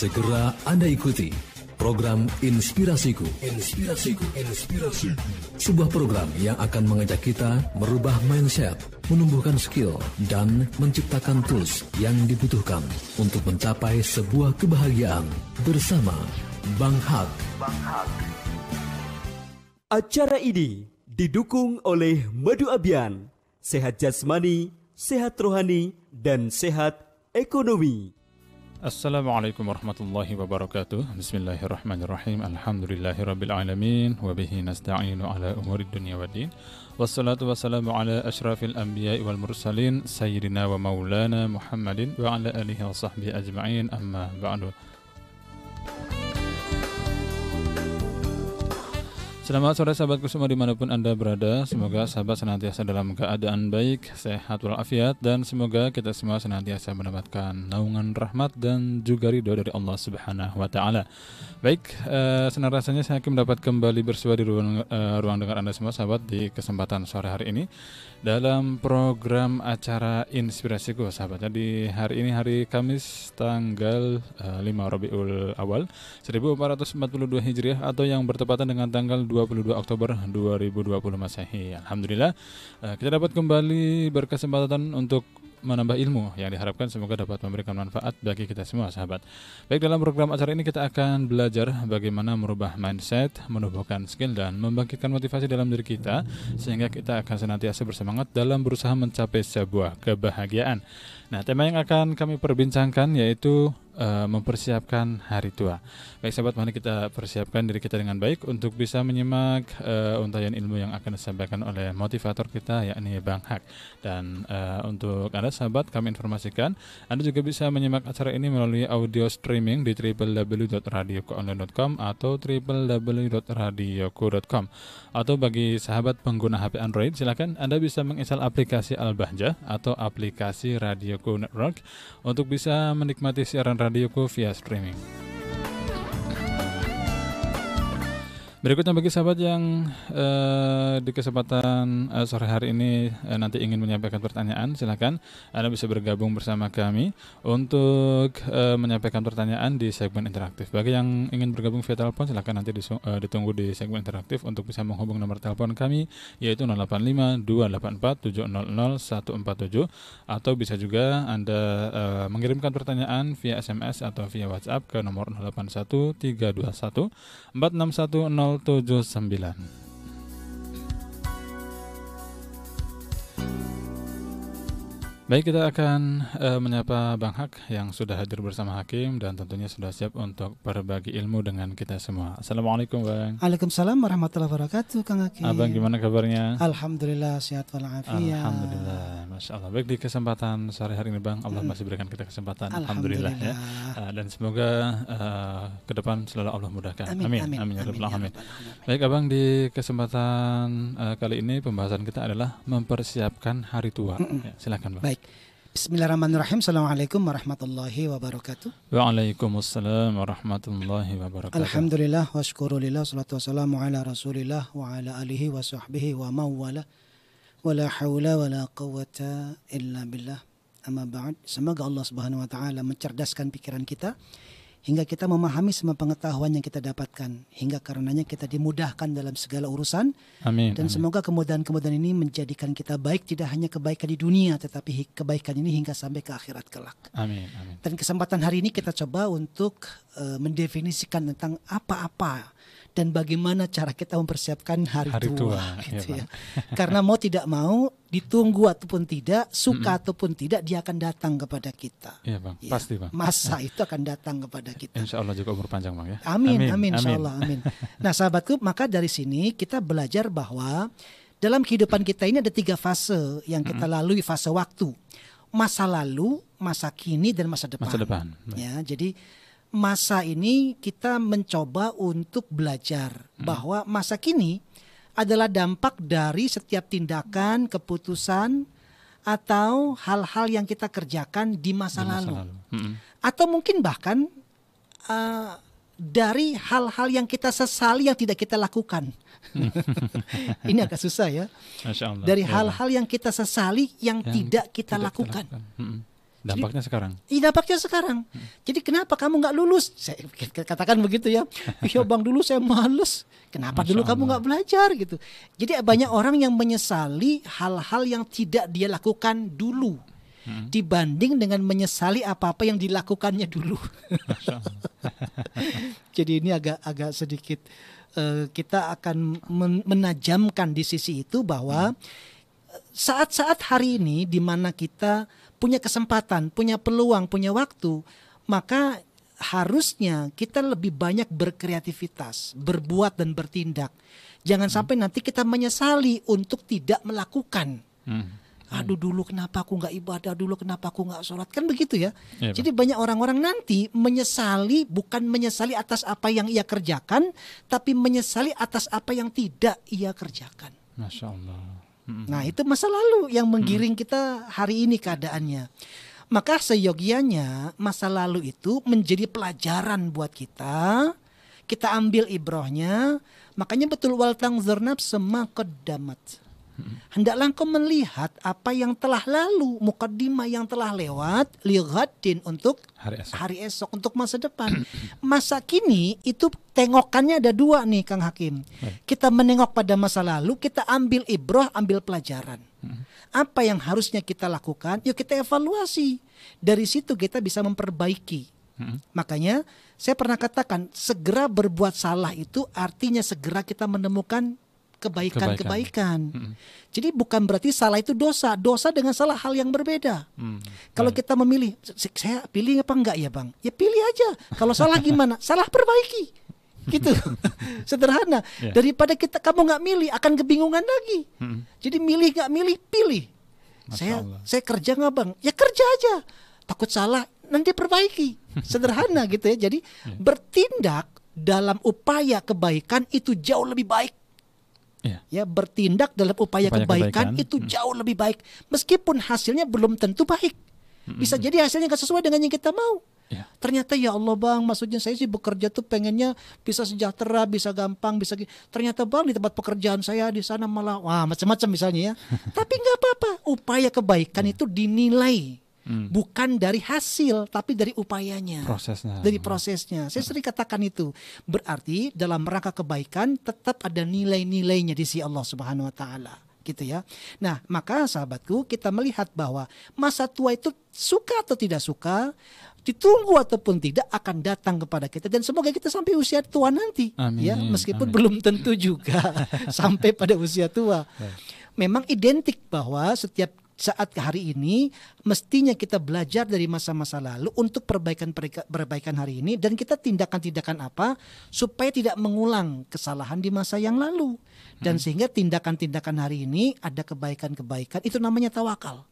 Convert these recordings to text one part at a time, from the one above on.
Segera Anda ikuti program Inspirasiku. Inspirasiku. Inspirasiku. Sebuah program yang akan mengajak kita merubah mindset, menumbuhkan skill, dan menciptakan tools yang dibutuhkan untuk mencapai sebuah kebahagiaan bersama Bang Hak. Bang Hak. Acara ini didukung oleh Madu Abian, sehat jasmani, sehat rohani, dan sehat ekonomi. Assalamualaikum warahmatullahi wabarakatuh Bismillahirrahmanirrahim Alhamdulillahi rabbil alamin Wabihi nasta'inu ala umuri dunia wa din Wassalatu wassalamu ala ashrafil anbiya wal mursalin Sayyidina wa maulana Muhammadin Wa ala alihi wa sahbihi ajma'in Amma ba'du Selamat sore sahabatku semua di mana pun Anda berada. Semoga sahabat senantiasa dalam keadaan baik, sehat walafiat Dan semoga kita semua senantiasa mendapatkan naungan rahmat dan juga ridho dari Allah subhanahu wa ta'ala. Baik, uh, senang rasanya saya akan mendapat kembali bersua di ruang, uh, ruang dengar Anda semua sahabat Di kesempatan sore hari ini Dalam program acara Inspirasiku sahabat Jadi hari ini hari Kamis tanggal uh, 5 Rabiul Awal 1442 Hijriah Atau yang bertepatan dengan tanggal 2 22 Oktober 2020 Masehi. Alhamdulillah eh, kita dapat kembali berkesempatan untuk menambah ilmu yang diharapkan semoga dapat memberikan manfaat bagi kita semua sahabat. Baik dalam program acara ini kita akan belajar bagaimana merubah mindset, menumbuhkan skill dan membangkitkan motivasi dalam diri kita sehingga kita akan senantiasa bersemangat dalam berusaha mencapai sebuah kebahagiaan. Nah, tema yang akan kami perbincangkan yaitu uh, mempersiapkan hari tua. Baik sahabat, mari kita persiapkan diri kita dengan baik untuk bisa menyimak uh, untayan ilmu yang akan disampaikan oleh motivator kita yakni Bang Hak. Dan uh, untuk Anda sahabat, kami informasikan Anda juga bisa menyimak acara ini melalui audio streaming di www.radiokoonline.com atau www.radioku.com. Atau bagi sahabat pengguna HP Android, silakan Anda bisa menginstal aplikasi Al-Bahjah atau aplikasi Radioku Network untuk bisa menikmati siaran Radio Coffee Streaming. Berikutnya bagi sahabat yang uh, di kesempatan uh, sore hari ini uh, nanti ingin menyampaikan pertanyaan, silakan Anda bisa bergabung bersama kami untuk uh, menyampaikan pertanyaan di segmen interaktif. Bagi yang ingin bergabung via telepon, silakan nanti uh, ditunggu di segmen interaktif untuk bisa menghubung nomor telepon kami yaitu 085 284 700 147 atau bisa juga Anda uh, mengirimkan pertanyaan via SMS atau via WhatsApp ke nomor 081 321 461 079 Baik, kita akan uh, menyapa Bang Hak yang sudah hadir bersama Hakim dan tentunya sudah siap untuk berbagi ilmu dengan kita semua. Assalamualaikum Bang. Waalaikumsalam warahmatullahi wabarakatuh Kang Hakim. Abang gimana kabarnya? Alhamdulillah sehat walafiat. Alhamdulillah, masya Allah. Baik di kesempatan sore hari ini Bang, Allah hmm. masih berikan kita kesempatan. Alhamdulillah, ya. Alhamdulillah ya. Uh, dan semoga uh, ke depan selalu Allah mudahkan. Amin. Amin. Amin. Amin. Ya amin. amin. Baik Abang di kesempatan uh, kali ini pembahasan kita adalah mempersiapkan hari tua. Mm -mm. Ya, silakan Bang. Baik. Bismillahirrahmanirrahim. Assalamualaikum warahmatullahi wabarakatuh. Waalaikumsalam warahmatullahi wabarakatuh. Alhamdulillah wa syukurillah salatu wassalamu ala rasulillah wa ala alihi wa sahbihi wa mawala wa la hawla wa la quwata illa billah. Amma ba'd. Semoga Allah Subhanahu wa taala mencerdaskan pikiran kita hingga kita memahami semua pengetahuan yang kita dapatkan hingga karenanya kita dimudahkan dalam segala urusan amin, dan amin. semoga kemudahan-kemudahan ini menjadikan kita baik tidak hanya kebaikan di dunia tetapi kebaikan ini hingga sampai ke akhirat kelak amin, amin. dan kesempatan hari ini kita coba untuk uh, mendefinisikan tentang apa-apa dan bagaimana cara kita mempersiapkan hari, hari tua, tua gitu ya. ya. Karena mau tidak mau ditunggu ataupun tidak, suka mm -hmm. ataupun tidak dia akan datang kepada kita. Iya, Bang. Ya. Pasti, Bang. Masa itu akan datang kepada kita. Insya Allah juga umur panjang, Bang ya. Amin, amin, amin insya Allah, amin. Nah, sahabatku, maka dari sini kita belajar bahwa dalam kehidupan kita ini ada tiga fase yang kita lalui fase waktu. Masa lalu, masa kini, dan masa depan. Masa depan. Ya, jadi masa ini kita mencoba untuk belajar hmm. bahwa masa kini adalah dampak dari setiap tindakan, keputusan atau hal-hal yang kita kerjakan di masa, di masa lalu. lalu. Hmm. Atau mungkin bahkan uh, dari hal-hal yang kita sesali yang tidak kita lakukan. Ini agak susah ya. Dari ya. hal-hal yang kita sesali yang, yang tidak kita lakukan. Hmm. Dampaknya sekarang. Iya dampaknya sekarang. Jadi kenapa kamu nggak lulus? Saya katakan begitu ya. Iya bang dulu saya males. Kenapa Masya dulu kamu Allah. nggak belajar gitu? Jadi banyak orang yang menyesali hal-hal yang tidak dia lakukan dulu. Dibanding dengan menyesali apa-apa yang dilakukannya dulu. Jadi ini agak agak sedikit eh, kita akan men- menajamkan di sisi itu bahwa saat-saat hari ini di mana kita punya kesempatan, punya peluang, punya waktu, maka harusnya kita lebih banyak berkreativitas, berbuat dan bertindak. Jangan sampai nanti kita menyesali untuk tidak melakukan. Hmm. Aduh dulu kenapa aku nggak ibadah dulu kenapa aku nggak sholat kan begitu ya. Pak. Jadi banyak orang-orang nanti menyesali bukan menyesali atas apa yang ia kerjakan, tapi menyesali atas apa yang tidak ia kerjakan. Masya Allah. Nah itu masa lalu yang menggiring kita hari ini keadaannya. Maka seyogianya masa lalu itu menjadi pelajaran buat kita. Kita ambil ibrohnya. Makanya betul wal tangzur sema qaddamat. Hendaklah engkau melihat apa yang telah lalu, mukaddimah yang telah lewat, lighadin untuk Hari esok. hari esok untuk masa depan. Masa kini itu tengokannya ada dua nih Kang Hakim. Kita menengok pada masa lalu, kita ambil ibroh, ambil pelajaran. Apa yang harusnya kita lakukan? Yuk kita evaluasi. Dari situ kita bisa memperbaiki. Makanya saya pernah katakan segera berbuat salah itu artinya segera kita menemukan kebaikan-kebaikan. Jadi bukan berarti salah itu dosa. Dosa dengan salah hal yang berbeda. Hmm. Kalau kita memilih, "S- saya pilih apa enggak ya bang? Ya pilih aja. Kalau salah gimana? salah perbaiki. Gitu. Sederhana. Ya. Daripada kita kamu nggak milih akan kebingungan lagi. Hmm. Jadi milih nggak milih pilih. Masya saya Allah. saya kerja nggak bang? Ya kerja aja. Takut salah nanti perbaiki. Sederhana gitu ya. Jadi Ya. bertindak dalam upaya kebaikan itu jauh lebih baik Iya. ya bertindak dalam upaya, Upaya kebaikan, kebaikan. itu jauh lebih baik. Meskipun hasilnya belum tentu baik. Bisa jadi hasilnya nggak sesuai dengan yang kita mau. Iya. ternyata ya Allah bang maksudnya saya sih bekerja tuh pengennya bisa sejahtera bisa gampang bisa ternyata bang di tempat pekerjaan saya di sana malah wah macam-macam misalnya ya. Tapi nggak apa-apa. Upaya kebaikan itu dinilai Hmm. bukan dari hasil tapi dari upayanya Prosesnya. dari prosesnya. Saya sering katakan itu. Berarti dalam rangka kebaikan tetap ada nilai-nilainya di sisi Allah Subhanahu wa taala. Gitu ya. Nah, maka sahabatku kita melihat bahwa masa tua itu suka atau tidak suka, ditunggu ataupun tidak akan datang kepada kita dan semoga kita sampai usia tua nanti Amin, ya meskipun amin. belum tentu juga sampai pada usia tua. Memang identik bahwa setiap saat hari ini mestinya kita belajar dari masa-masa lalu untuk perbaikan perbaikan hari ini dan kita tindakan-tindakan apa supaya tidak mengulang kesalahan di masa yang lalu dan sehingga tindakan-tindakan hari ini ada kebaikan-kebaikan itu namanya tawakal.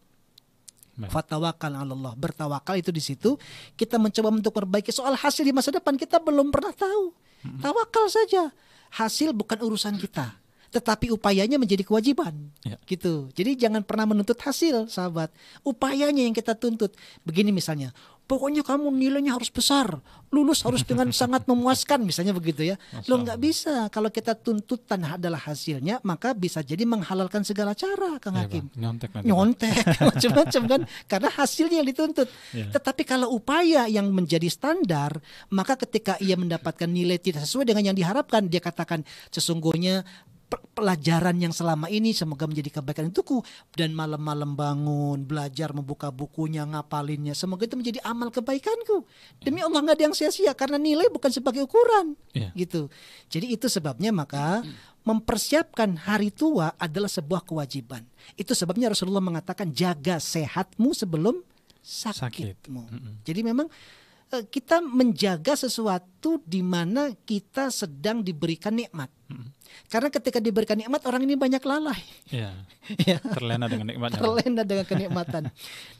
Baik. Fatawakal Allah. Bertawakal itu di situ kita mencoba untuk perbaiki soal hasil di masa depan kita belum pernah tahu. Tawakal saja. Hasil bukan urusan kita, tetapi upayanya menjadi kewajiban. Ya. Gitu. Jadi jangan pernah menuntut hasil, sahabat. Upayanya yang kita tuntut. Begini misalnya, pokoknya kamu nilainya harus besar, lulus harus dengan sangat memuaskan, misalnya begitu ya. Lo nggak bisa. Kalau kita tuntutan adalah hasilnya, maka bisa jadi menghalalkan segala cara, Kang Iya, Hakim Bang. Nyontek nanti. nyontek macam-macam kan karena hasilnya yang dituntut. Iya. Tetapi kalau upaya yang menjadi standar, maka ketika ia mendapatkan nilai tidak sesuai dengan yang diharapkan, dia katakan sesungguhnya pelajaran yang selama ini semoga menjadi kebaikan untukku dan malam-malam bangun belajar membuka bukunya ngapalinnya semoga itu menjadi amal kebaikanku demi Allah nggak ada yang sia-sia karena nilai bukan sebagai ukuran Iya. gitu jadi itu sebabnya maka mempersiapkan hari tua adalah sebuah kewajiban. Itu sebabnya Rasulullah mengatakan jaga sehatmu sebelum sakitmu. Jadi memang kita menjaga sesuatu di mana kita sedang diberikan nikmat. Karena ketika diberikan nikmat orang ini banyak lalai. Iya. ya. Terlena dengan nikmatnya. Terlena dengan kenikmatan.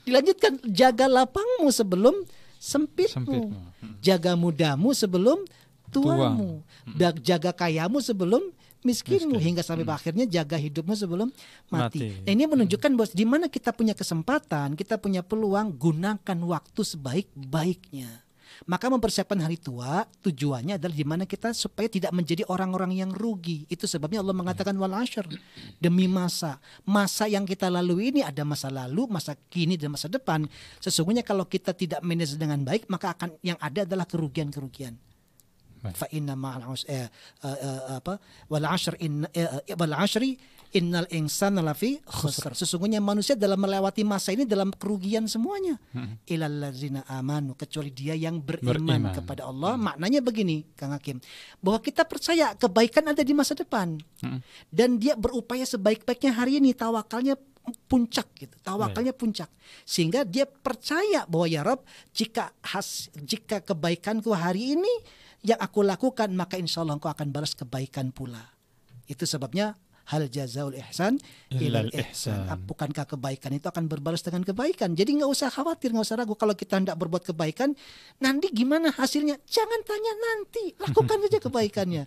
Dilanjutkan jaga lapangmu sebelum sempitmu. Sempitmu. Jaga mudamu sebelum tuamu. Dan Jaga kayamu sebelum miskinmu Miskin. hingga sampai akhirnya jaga hidupmu sebelum mati. Mati. Nah, ini menunjukkan bahwa di mana kita punya kesempatan, kita punya peluang gunakan waktu sebaik-baiknya. Maka mempersiapkan hari tua tujuannya adalah di mana kita supaya tidak menjadi orang-orang yang rugi. Itu sebabnya Allah mengatakan wal ashr demi masa. Masa yang kita lalui ini ada masa lalu, masa kini dan masa depan. Sesungguhnya kalau kita tidak manage dengan baik, maka akan yang ada adalah kerugian-kerugian. Fa inna ma'al eh, eh, eh, apa wal ashr in wal ashri innal insana lafi khusr. Sesungguhnya manusia dalam melewati masa ini dalam kerugian semuanya. Ilal ladzina amanu kecuali dia yang beriman, Beriman. kepada Allah. Maknanya begini, Kang Hakim, bahwa kita percaya kebaikan ada di masa depan. Dan dia berupaya sebaik-baiknya hari ini tawakalnya puncak gitu tawakalnya puncak sehingga dia percaya bahwa ya Rob jika has jika kebaikanku hari ini yang aku lakukan maka insya Allah engkau akan balas kebaikan pula. Itu sebabnya hal jazaul ihsan Ilal ihsan. Ah, bukankah kebaikan itu akan berbalas dengan kebaikan? Jadi nggak usah khawatir nggak usah ragu. Kalau kita hendak berbuat kebaikan nanti gimana hasilnya? Jangan tanya nanti. Lakukan saja kebaikannya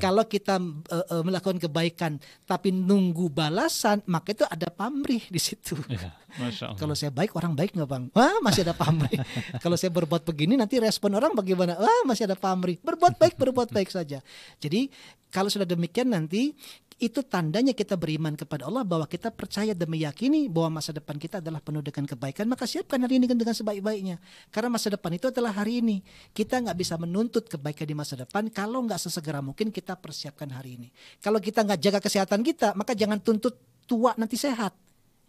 kalau kita eh, eh, melakukan kebaikan tapi nunggu balasan maka itu ada pamrih di situ Ya, Masya Allah. kalau saya baik orang baik nggak bang? Wah masih ada pamrih. Kalau saya berbuat begini nanti respon orang bagaimana? Wah masih ada pamrih. Berbuat baik berbuat baik saja. Jadi kalau sudah demikian nanti itu tandanya kita beriman kepada Allah bahwa kita percaya dan meyakini bahwa masa depan kita adalah penuh dengan kebaikan. Maka siapkan hari ini dengan sebaik-baiknya. Karena masa depan itu adalah hari ini. Kita nggak bisa menuntut kebaikan di masa depan. Kalau nggak sesegera mungkin kita persiapkan hari ini. Kalau kita nggak jaga kesehatan kita maka jangan tuntut tua nanti sehat.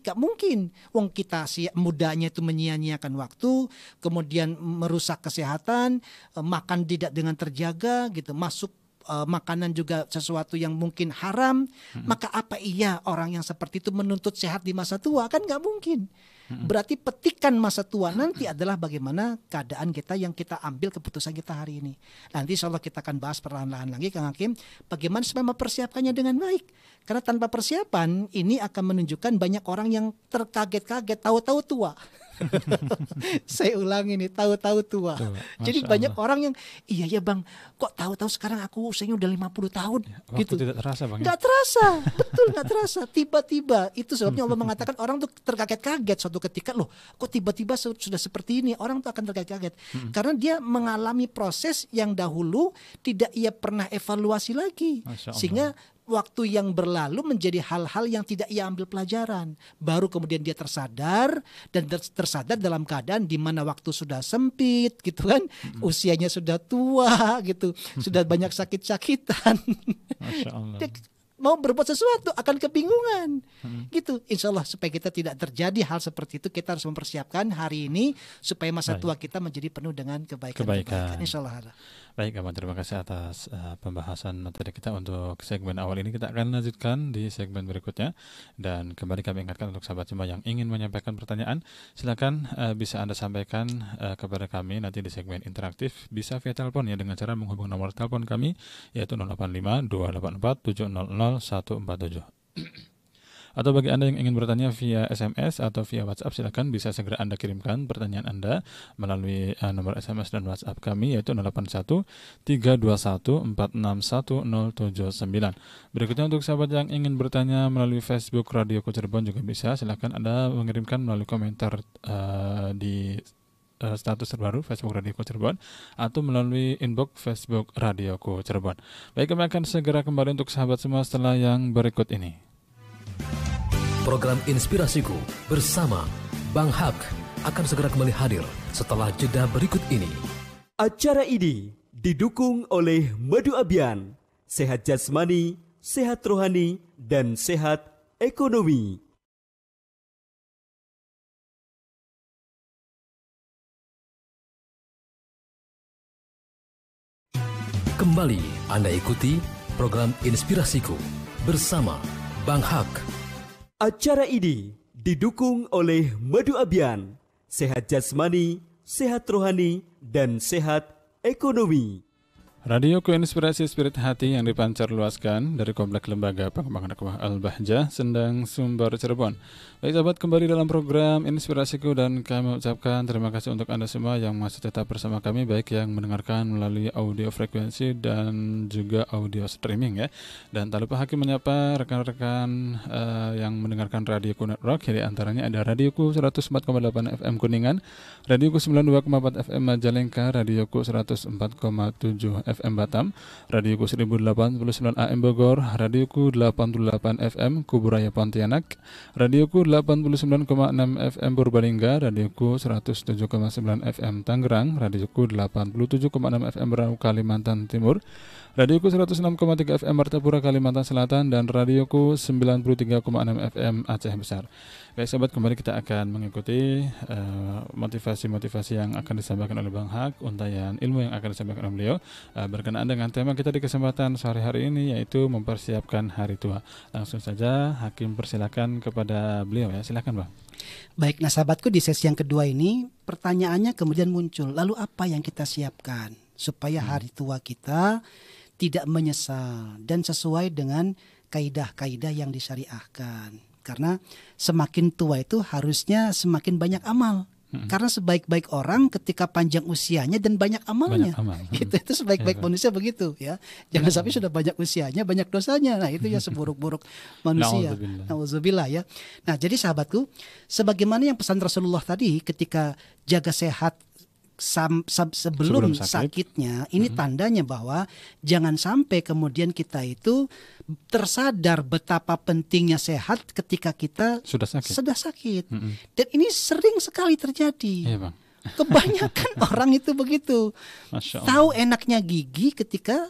Gak mungkin. Wong kita si mudanya itu menyia-nyiakan waktu, kemudian merusak kesehatan, eh, makan tidak dengan terjaga gitu, masuk eh, makanan juga sesuatu yang mungkin haram. Maka apa iya orang yang seperti itu menuntut sehat di masa tua? Kan nggak mungkin. Berarti petikan masa tua nanti adalah bagaimana keadaan kita yang kita ambil keputusan kita hari ini. Nanti insya Allah kita akan bahas perlahan-lahan lagi Kang Hakim. Bagaimana supaya mempersiapkannya dengan baik. Karena tanpa persiapan ini akan menunjukkan banyak orang yang terkaget-kaget tahu-tahu tua. Saya ulangi nih tahu-tahu tua. Tua, Jadi Masya banyak Allah. orang yang iya ya Bang, kok tahu-tahu sekarang aku usianya udah 50 tahun Waktu gitu. tidak terasa bang. ya? Nggak terasa, betul nggak terasa. Tiba-tiba itu sebabnya Allah mengatakan orang tuh terkaget-kaget suatu ketika loh, kok tiba-tiba su- sudah seperti ini. Orang tuh akan terkaget-kaget karena dia mengalami proses yang dahulu tidak ia pernah evaluasi lagi, Allah. sehingga waktu yang berlalu menjadi hal-hal yang tidak ia ambil pelajaran. Baru kemudian dia tersadar dan ter- tersadar dalam keadaan di mana waktu sudah sempit gitu kan, usianya sudah tua gitu, sudah banyak sakit-sakitan. Masya Allah. dia mau berbuat sesuatu akan kebingungan Hmm. gitu insya Allah supaya kita tidak terjadi hal seperti itu kita harus mempersiapkan hari ini supaya masa Baik. tua kita menjadi penuh dengan kebaikan Kebaikan. insya Allah. Baik, Abang, terima kasih atas uh, pembahasan materi kita untuk segmen awal ini. Kita akan lanjutkan di segmen berikutnya. Dan kembali kami ingatkan untuk sahabat semua yang ingin menyampaikan pertanyaan, silakan uh, bisa Anda sampaikan uh, kepada kami nanti di segmen interaktif. Bisa via telepon ya dengan cara menghubungi nomor telepon kami yaitu 085 284 700 147. Atau bagi Anda yang ingin bertanya via SMS atau via WhatsApp, silakan bisa segera Anda kirimkan pertanyaan Anda melalui eh, nomor SMS dan WhatsApp kami yaitu 081 321 461079. Berikutnya untuk sahabat yang ingin bertanya melalui Facebook Radio Cirebon juga bisa, silakan Anda mengirimkan melalui komentar eh, di eh, status terbaru Facebook Radio Cirebon atau melalui inbox Facebook Radio Cirebon. Baik, kami akan segera kembali untuk sahabat semua setelah yang berikut ini. Program Inspirasiku bersama Bang Hak akan segera kembali hadir setelah jeda berikut ini. Acara ini didukung oleh Madu Abian, sehat jasmani, sehat rohani, dan sehat ekonomi. Kembali Anda ikuti program Inspirasiku bersama Bang Hak. Acara ini didukung oleh Madu Abian, sehat jasmani, sehat rohani, dan sehat ekonomi. Radio Inspirasi Spirit Hati yang dipancar luaskan dari Komplek Lembaga Pengembangan Dakwah Al-Bahjah, Sendang, Sumber, Cirebon. Baik sahabat, kembali dalam program Inspirasiku dan kami ucapkan terima kasih untuk Anda semua yang masih tetap bersama kami, baik yang mendengarkan melalui audio frekuensi dan juga audio streaming ya. Dan tak lupa Hakim menyapa rekan-rekan uh, yang mendengarkan Radioku Network, jadi antaranya ada Radioku 104,8 FM Kuningan, Radioku 92,4 FM Majalengka, Radioku 104,7 FM Batam, Radioku 1089 AM Bogor, Radioku 88 FM Kuburaya Pontianak, Radioku 89,6 FM Purbalingga, Radioku 107,9 FM Tangerang, Radioku 87,6 FM Berau Kalimantan Timur, Radioku 106,3 FM Martapura Kalimantan Selatan dan Radioku 93,6 FM Aceh Besar. Baik sahabat, kembali kita akan mengikuti eh, motivasi-motivasi uh, yang akan disampaikan oleh Bang Hak, untayan ilmu yang akan disampaikan oleh beliau uh, berkenaan dengan tema kita di kesempatan sore hari ini yaitu mempersiapkan hari tua. Langsung saja Hakim persilakan kepada beliau ya. Silakan Bang. Baik, nah sahabatku di sesi yang kedua ini pertanyaannya kemudian muncul, lalu apa yang kita siapkan supaya hmm. hari tua kita tidak menyesal dan sesuai dengan kaidah-kaidah yang disyariahkan. Karena semakin tua itu harusnya semakin banyak amal. Hmm. Karena sebaik-baik orang ketika panjang usianya dan banyak amalnya. Banyak amal. Itu itu sebaik-baik ya, manusia begitu ya. Jangan ya. sampai sudah banyak usianya, banyak dosanya. Nah, itu ya seburuk-buruk manusia. Nauzubillah ya. Nah, jadi sahabatku, sebagaimana yang pesan Rasulullah tadi ketika jaga sehat sam, sam, sebelum, sebelum sakit. sakitnya ini hmm. tandanya bahwa jangan sampai kemudian kita itu tersadar betapa pentingnya sehat ketika kita sudah sakit. Sudah sakit. Hmm. Dan ini sering sekali terjadi. Iya, Bang. Kebanyakan orang itu begitu. Tahu enaknya gigi ketika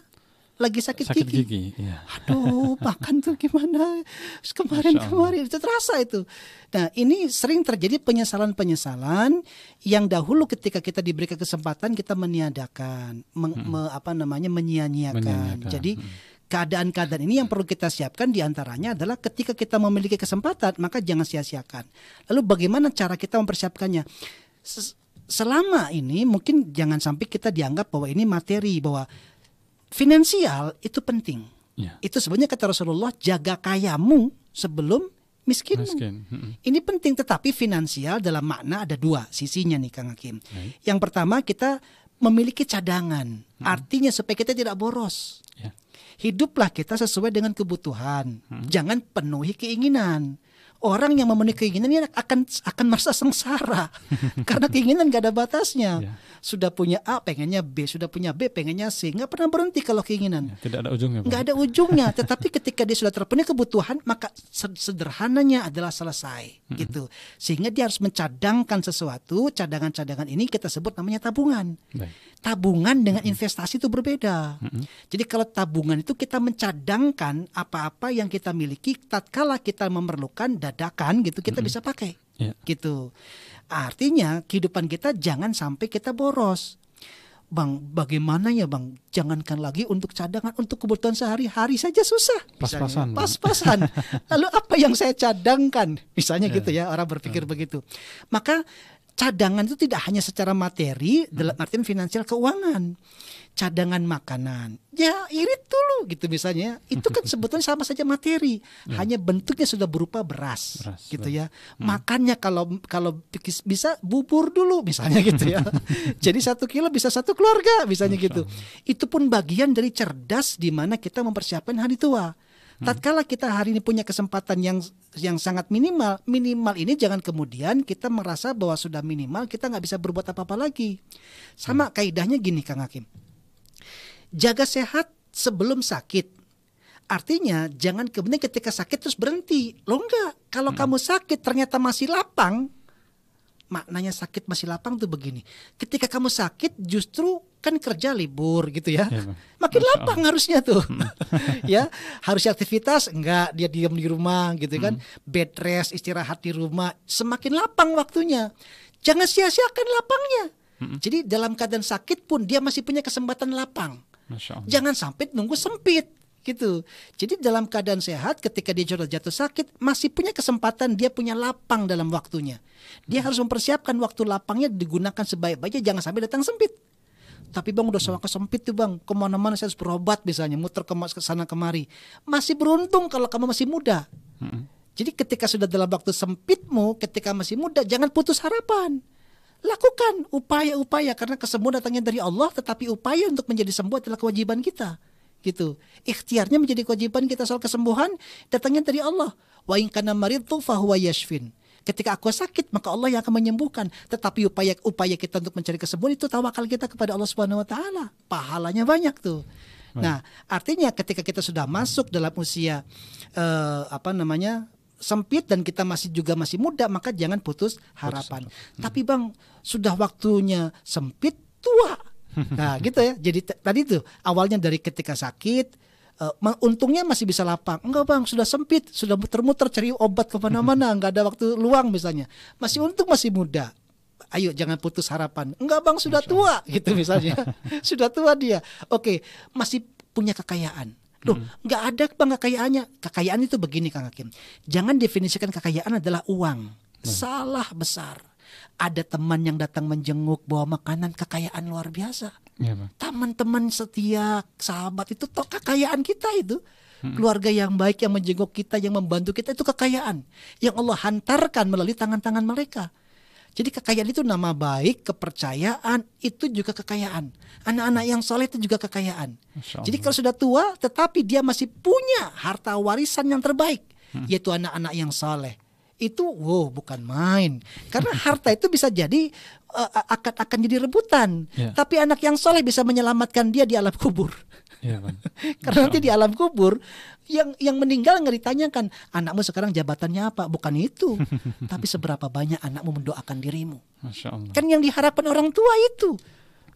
lagi sakit, sakit gigi. gigi ya. Aduh, makan tuh gimana? Kemarin-kemarin itu terasa itu. Nah, ini sering terjadi penyesalan-penyesalan yang dahulu ketika kita diberikan kesempatan kita meniadakan, meng, hmm. me, apa namanya menyia-nyiakan. Jadi hmm keadaan-keadaan ini yang perlu kita siapkan di antaranya adalah ketika kita memiliki kesempatan maka jangan sia-siakan. Lalu bagaimana cara kita mempersiapkannya? Selama ini mungkin jangan sampai kita dianggap bahwa ini materi bahwa finansial itu penting. Ya. Itu sebenarnya kata Rasulullah jaga kayamu sebelum miskinmu. Miskin. Ini penting tetapi finansial dalam makna ada dua sisinya nih Kang Hakim. Yang pertama kita memiliki cadangan. Hmm. Artinya supaya kita tidak boros. Ya. Hiduplah kita sesuai dengan kebutuhan. Hmm. Jangan penuhi keinginan orang yang memenuhi keinginan ini akan akan merasa sengsara karena keinginan gak ada batasnya. Yeah. Sudah punya A pengennya B, sudah punya B pengennya C, nggak pernah berhenti kalau keinginan. Yeah, tidak ada ujungnya. Nggak ada ujungnya. Tetapi ketika dia sudah terpenuhi kebutuhan, maka sederhananya adalah selesai, mm -hmm. gitu. Sehingga dia harus mencadangkan sesuatu. Cadangan-cadangan ini kita sebut namanya tabungan. Baik. Tabungan dengan investasi itu berbeda. Jadi kalau tabungan itu kita mencadangkan apa-apa yang kita miliki tatkala kita memerlukan dadakan gitu kita bisa pakai yeah. gitu artinya kehidupan kita jangan sampai kita boros Bang, bagaimana ya Bang? Jangankan lagi untuk cadangan, untuk kebutuhan sehari-hari saja susah. Pas-pasan. Pas-pasan. Lalu apa yang saya cadangkan? Misalnya yeah. gitu ya, orang berpikir yeah. begitu. Maka cadangan itu tidak hanya secara materi, hmm. dalam artian finansial keuangan cadangan makanan. Ya irit dulu gitu misalnya. Itu kan sebetulnya sama saja materi, ya. hanya bentuknya sudah berupa beras, beras gitu ya. Hmm. Makannya kalau kalau bisa bubur dulu misalnya gitu ya. Jadi satu kilo bisa satu keluarga misalnya gitu. Itu pun bagian dari cerdas di mana kita mempersiapkan hari tua. Hmm. Tatkala kita hari ini punya kesempatan yang yang sangat minimal, minimal ini jangan kemudian kita merasa bahwa sudah minimal kita nggak bisa berbuat apa-apa lagi. Sama hmm. kaidahnya gini Kang Hakim jaga sehat sebelum sakit. Artinya jangan kemudian ketika sakit terus berhenti. Lo enggak. Kalau hmm. kamu sakit ternyata masih lapang, maknanya sakit masih lapang tuh begini. Ketika kamu sakit justru kan kerja libur gitu ya. ya Makin Masya lapang Allah. harusnya tuh. Hmm. ya, harusnya aktivitas enggak dia diam di rumah gitu kan. Hmm. Bed rest, istirahat di rumah, semakin lapang waktunya. Jangan sia-siakan lapangnya. Hmm. Jadi dalam keadaan sakit pun dia masih punya kesempatan lapang. Jangan sampai nunggu sempit gitu. Jadi dalam keadaan sehat ketika dia sudah jatuh sakit masih punya kesempatan dia punya lapang dalam waktunya. Dia hmm. harus mempersiapkan waktu lapangnya digunakan sebaik-baiknya jangan sampai datang sempit. Tapi bang udah semakin sempit tuh bang, ke mana-mana saya harus berobat misalnya, muter ke ke sana kemari. Masih beruntung kalau kamu masih muda. Jadi ketika sudah dalam waktu sempitmu, ketika masih muda, jangan putus harapan. Lakukan upaya-upaya karena kesembuhan datangnya dari Allah, tetapi upaya untuk menjadi sembuh adalah kewajiban kita. Gitu. Ikhtiarnya menjadi kewajiban kita soal kesembuhan datangnya dari Allah. Wa in kana maridtu fahuwa yashfin. Ketika aku sakit maka Allah yang akan menyembuhkan. Tetapi upaya upaya kita untuk mencari kesembuhan itu tawakal kita kepada Allah Subhanahu wa taala. Pahalanya banyak tuh. Nah, artinya ketika kita sudah masuk dalam usia eh, apa namanya sempit dan kita masih juga masih muda maka jangan putus harapan. Tapi Bang, sudah waktunya sempit tua. Nah, gitu ya. Jadi tadi tuh awalnya dari ketika sakit ma- untungnya masih bisa lapang. Enggak bang, sudah sempit, sudah muter-muter cari obat ke mana-mana, enggak ada waktu luang misalnya. Masih untung masih muda. Ayo jangan putus harapan. Enggak bang, sudah tua gitu misalnya. sudah tua dia. Oke, masih punya kekayaan. Loh, nggak ada bang kekayaannya. Kekayaan itu begini Kang Hakim. Jangan definisikan kekayaan adalah uang. Salah besar. Ada teman yang datang menjenguk bawa makanan kekayaan luar biasa Bang. teman-teman setia sahabat itu toh kekayaan kita itu. Keluarga yang baik yang menjenguk kita yang membantu kita itu kekayaan. Yang Allah hantarkan melalui tangan-tangan mereka. Jadi kekayaan itu nama baik kepercayaan itu juga kekayaan. Anak-anak yang soleh itu juga kekayaan. Jadi kalau sudah tua tetapi dia masih punya harta warisan yang terbaik yaitu anak-anak yang soleh itu wow bukan main. Karena harta itu bisa jadi eh, akan akan jadi rebutan. Ya. tapi anak yang soleh bisa menyelamatkan dia di alam kubur. Iya, Bang. karena nanti di alam kubur yang yang meninggal nggak ditanyakan anakmu sekarang jabatannya apa? Bukan itu. Tapi seberapa banyak anakmu mendoakan dirimu. Masya Allah. kan yang diharapkan orang tua itu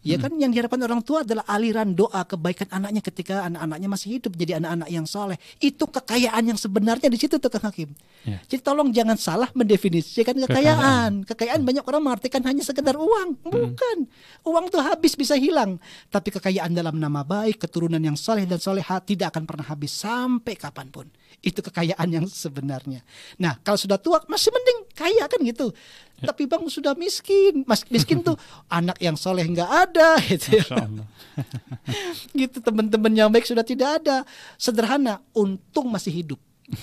ya kan yang diharapkan orang tua adalah aliran doa kebaikan anaknya ketika anak-anaknya masih hidup jadi anak-anak yang soleh. Itu kekayaan yang sebenarnya di situ tuh Kang Hakim. Ya. jadi tolong jangan salah mendefinisikan kekayaan. Kekayaan. Banyak orang mengartikan hanya sekedar uang. Bukan. Uang tuh habis bisa hilang. Tapi kekayaan dalam nama baik keturunan yang soleh dan soleha tidak akan pernah habis sampai kapan pun. Itu kekayaan yang sebenarnya. Nah kalau sudah tua masih mending kaya kan gitu tapi bang sudah miskin. Mas miskin tuh anak yang soleh nggak ada gitu ya. Gitu teman-teman yang baik sudah tidak ada. Sederhana untung masih hidup.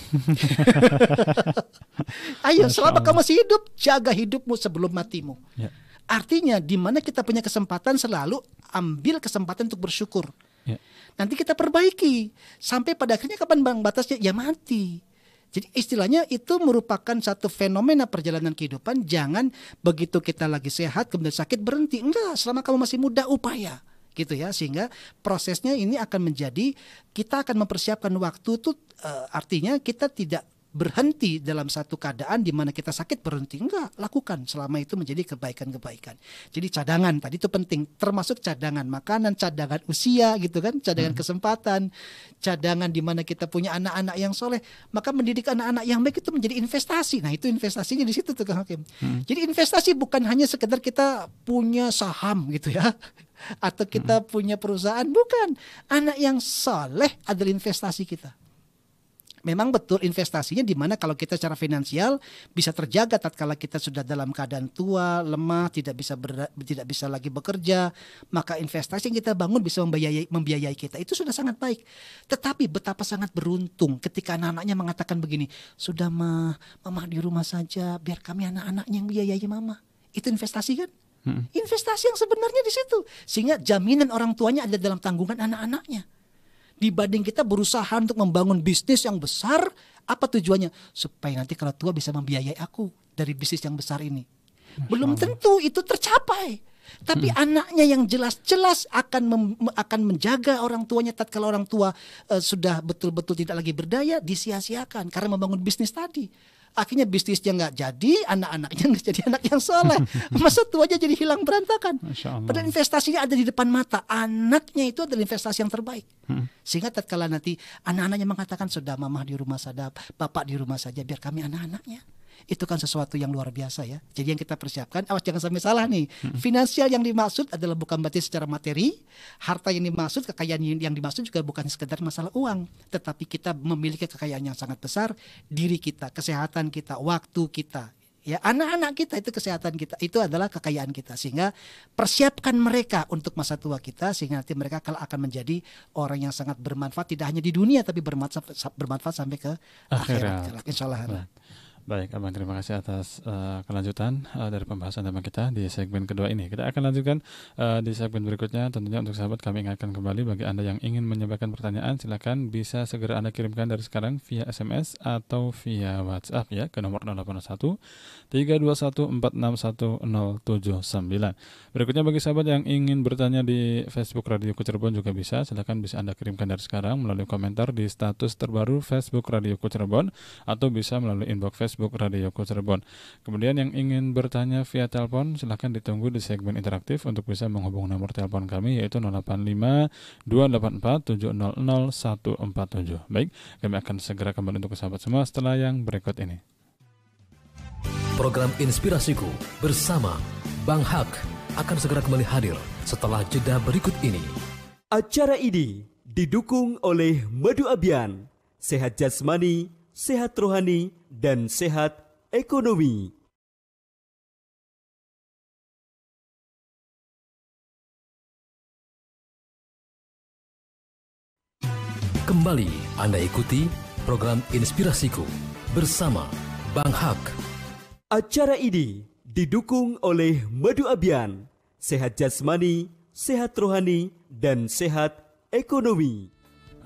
Ayo selama kamu masih hidup. Jaga hidupmu sebelum matimu. Ya. artinya di mana kita punya kesempatan selalu ambil kesempatan untuk bersyukur. Ya. nanti kita perbaiki. Sampai pada akhirnya kapan bang? Batasnya ya mati jadi istilahnya itu merupakan satu fenomena perjalanan kehidupan. Jangan begitu kita lagi sehat kemudian sakit berhenti. Enggak selama kamu masih muda upaya. Gitu ya sehingga prosesnya ini akan menjadi kita akan mempersiapkan waktu itu eh, artinya kita tidak berhenti dalam satu keadaan di mana kita sakit berhenti. Enggak lakukan. Selama itu menjadi kebaikan-kebaikan. Jadi cadangan tadi itu penting. Termasuk cadangan makanan cadangan usia gitu kan cadangan kesempatan cadangan di mana kita punya anak-anak yang soleh. Maka mendidik anak-anak yang baik itu menjadi investasi. Nah itu investasinya di situ tuh Kang Hakim. Jadi investasi bukan hanya sekedar kita punya saham gitu ya atau kita punya perusahaan. Bukan. Anak yang soleh adalah investasi kita memang betul investasinya di mana kalau kita secara finansial bisa terjaga tatkala kita sudah dalam keadaan tua, lemah, tidak bisa ber- tidak bisa lagi bekerja, maka investasi yang kita bangun bisa membiayai membiayai kita. Itu sudah sangat baik. Tetapi betapa sangat beruntung ketika anak-anaknya mengatakan begini, "Sudah mah, mama di rumah saja, biar kami anak-anaknya yang biayai mama." Itu investasi kan? Investasi yang sebenarnya di situ. Sehingga jaminan orang tuanya ada dalam tanggungan anak-anaknya dibanding kita berusaha untuk membangun bisnis yang besar apa tujuannya? Supaya nanti kalau tua bisa membiayai aku dari bisnis yang besar ini. Belum tentu itu tercapai. Tapi anaknya yang jelas-jelas akan mem- akan menjaga orang tuanya tatkala orang tua eh, sudah betul-betul tidak lagi berdaya disia-siakan. Karena membangun bisnis tadi akhirnya bisnisnya nggak jadi anak-anaknya nggak jadi anak yang soleh masa tuanya jadi hilang berantakan. Padahal investasinya ada di depan mata. Anaknya itu adalah investasi yang terbaik. Sehingga tatkala nanti anak-anaknya mengatakan sudah mamah di rumah saja, bapak di rumah saja, biar kami anak-anaknya. Itu kan sesuatu yang luar biasa ya. Jadi yang kita persiapkan, awas jangan sampai salah nih. Finansial yang dimaksud adalah bukan berarti secara materi, harta yang dimaksud, kekayaan yang dimaksud juga bukan sekedar masalah uang, tetapi kita memiliki kekayaan yang sangat besar, diri kita, kesehatan kita, waktu kita, ya anak-anak kita itu kesehatan kita itu adalah kekayaan kita sehingga persiapkan mereka untuk masa tua kita sehingga nanti mereka kalau akan menjadi orang yang sangat bermanfaat tidak hanya di dunia tapi bermanfaat bermanfaat sampai ke akhirat, akhirat. insyaallah Baik. Baik, Abang terima kasih atas uh, kelanjutan uh, dari pembahasan tema kita di segmen kedua ini. Kita akan lanjutkan uh, di segmen berikutnya. Tentunya untuk sahabat kami ingatkan kembali bagi Anda yang ingin menyampaikan pertanyaan silakan bisa segera Anda kirimkan dari sekarang via SMS atau via WhatsApp ya ke nomor 081 321461079. Berikutnya bagi sahabat yang ingin bertanya di Facebook Radio Cirebon juga bisa. Silakan bisa Anda kirimkan dari sekarang melalui komentar di status terbaru Facebook Radio Cirebon atau bisa melalui inbox Facebook Facebook Radio Cirebon. Kemudian yang ingin bertanya via telepon silahkan ditunggu di segmen interaktif untuk bisa menghubungi nomor telepon kami yaitu 085 284 700 147. Baik, kami akan segera kembali untuk sahabat semua setelah yang berikut ini. Program Inspirasiku bersama Bang Hak akan segera kembali hadir setelah jeda berikut ini. Acara ini didukung oleh Madu Abian, sehat jasmani, sehat rohani, dan sehat ekonomi. Kembali Anda ikuti program Inspirasiku bersama Bang Hak. Acara ini didukung oleh Madu Abian, sehat jasmani, sehat rohani, dan sehat ekonomi.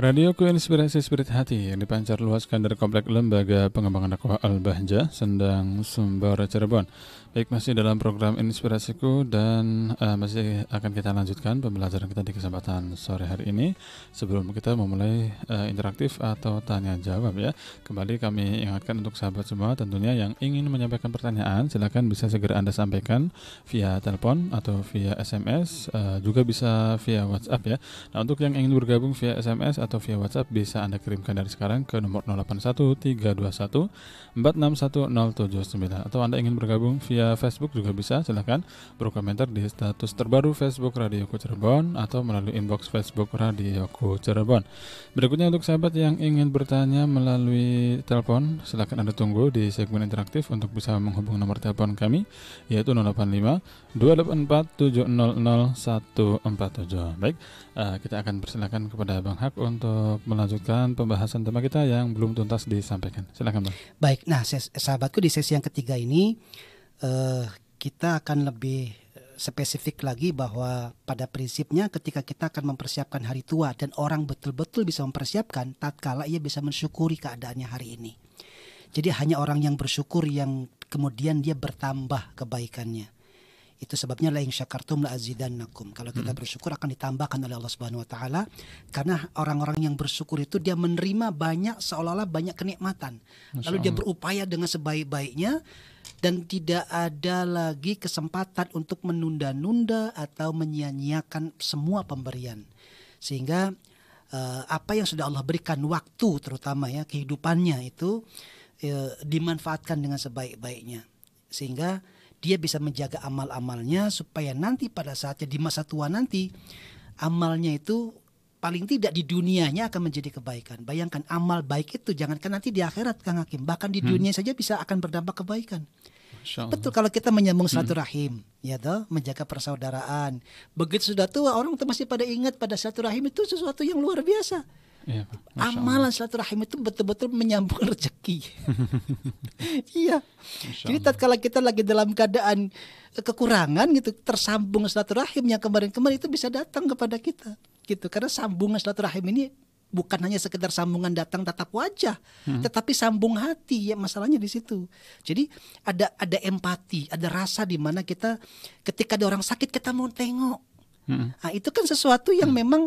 Radio Ku Inspirasi Spirit Hati yang dipancar luaskan dari Komplek Lembaga Pengembangan Dakwah Al-Bahja, Sendang, Sumber, Cirebon. Baik, masih dalam program Inspirasiku dan uh, masih akan kita lanjutkan pembelajaran kita di kesempatan sore hari ini. Sebelum kita memulai uh, interaktif atau tanya jawab ya, kembali kami ingatkan untuk sahabat semua tentunya yang ingin menyampaikan pertanyaan silakan bisa segera Anda sampaikan via telepon atau via SMS, uh, juga bisa via WhatsApp ya. Nah, untuk yang ingin bergabung via SMS atau via WhatsApp bisa Anda kirimkan dari sekarang ke nomor 081 321 461079 atau Anda ingin bergabung via via Facebook juga bisa silahkan berkomentar di status terbaru Facebook Radio Cirebon atau melalui inbox Facebook Radio Cirebon. Berikutnya untuk sahabat yang ingin bertanya melalui telepon silahkan anda tunggu di segmen interaktif untuk bisa menghubungi nomor telepon kami yaitu 085 284 700 147. Baik, uh, kita akan persilakan kepada Bang Hak untuk melanjutkan pembahasan tema kita yang belum tuntas disampaikan. Silakan Bang. Baik, nah sahabatku di sesi yang ketiga ini uh, kita akan lebih spesifik lagi bahwa pada prinsipnya ketika kita akan mempersiapkan hari tua dan orang betul-betul bisa mempersiapkan tatkala ia bisa mensyukuri keadaannya hari ini. Jadi hanya orang yang bersyukur yang kemudian dia bertambah kebaikannya. Itu sebabnya la in syakartum la azidannakum. Kalau kita hmm. bersyukur akan ditambahkan oleh Allah Subhanahu wa taala karena orang-orang yang bersyukur itu dia menerima banyak seolah-olah banyak kenikmatan. Lalu dia berupaya dengan sebaik-baiknya dan tidak ada lagi kesempatan untuk menunda-nunda atau menyia-nyiakan semua pemberian. Sehingga uh, apa yang sudah Allah berikan waktu terutama ya kehidupannya itu uh, dimanfaatkan dengan sebaik-baiknya. Sehingga dia bisa menjaga amal-amalnya supaya nanti pada saatnya di masa tua nanti amalnya itu paling tidak di dunianya akan menjadi kebaikan. Bayangkan amal baik itu jangankan nanti di akhirat Kang Hakim, bahkan di hmm. dunia saja bisa akan berdampak kebaikan. Betul kalau kita menyambung hmm. silaturahim, hmm. ya toh, menjaga persaudaraan. Begitu sudah tua orang itu masih pada ingat pada silaturahim itu sesuatu yang luar biasa. Ya, Amalan silaturahim itu betul-betul menyambung rezeki. iya. Jadi tatkala kita lagi dalam keadaan kekurangan gitu, tersambung silaturahim yang kemarin-kemarin itu bisa datang kepada kita gitu karena sambungan silaturahim ini bukan hanya sekedar sambungan datang tatap wajah, hmm. tetapi sambung hati ya masalahnya di situ. Jadi ada ada empati, ada rasa di mana kita ketika ada orang sakit kita mau tengok. Hmm. Nah, itu kan sesuatu yang hmm. memang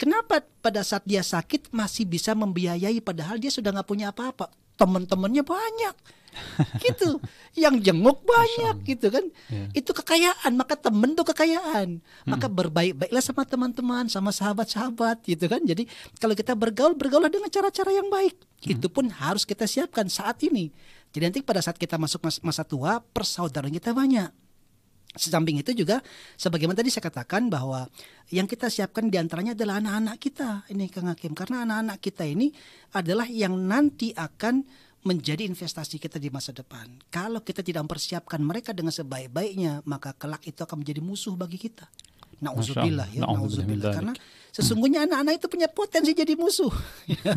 kenapa pada saat dia sakit masih bisa membiayai padahal dia sudah nggak punya apa-apa. Teman-temannya banyak gitu. Yang jenguk banyak gitu kan. Yeah. itu kekayaan maka temen tuh kekayaan. Hmm. maka berbaik-baiklah sama teman-teman sama sahabat-sahabat gitu kan. Jadi kalau kita bergaul bergaul dengan cara-cara yang baik. Hmm. itu pun harus kita siapkan saat ini. Jadi nanti pada saat kita masuk masa tua persaudaraan kita banyak. Sesamping itu juga sebagaimana tadi saya katakan bahwa yang kita siapkan di antaranya adalah anak-anak kita ini Kang Hakim. Karena anak-anak kita ini adalah yang nanti akan menjadi investasi kita di masa depan. Kalau kita tidak mempersiapkan mereka dengan sebaik-baiknya, maka kelak itu akan menjadi musuh bagi kita. Nauzubillah ya, nauzubillah. Karena sesungguhnya anak-anak itu punya potensi jadi musuh.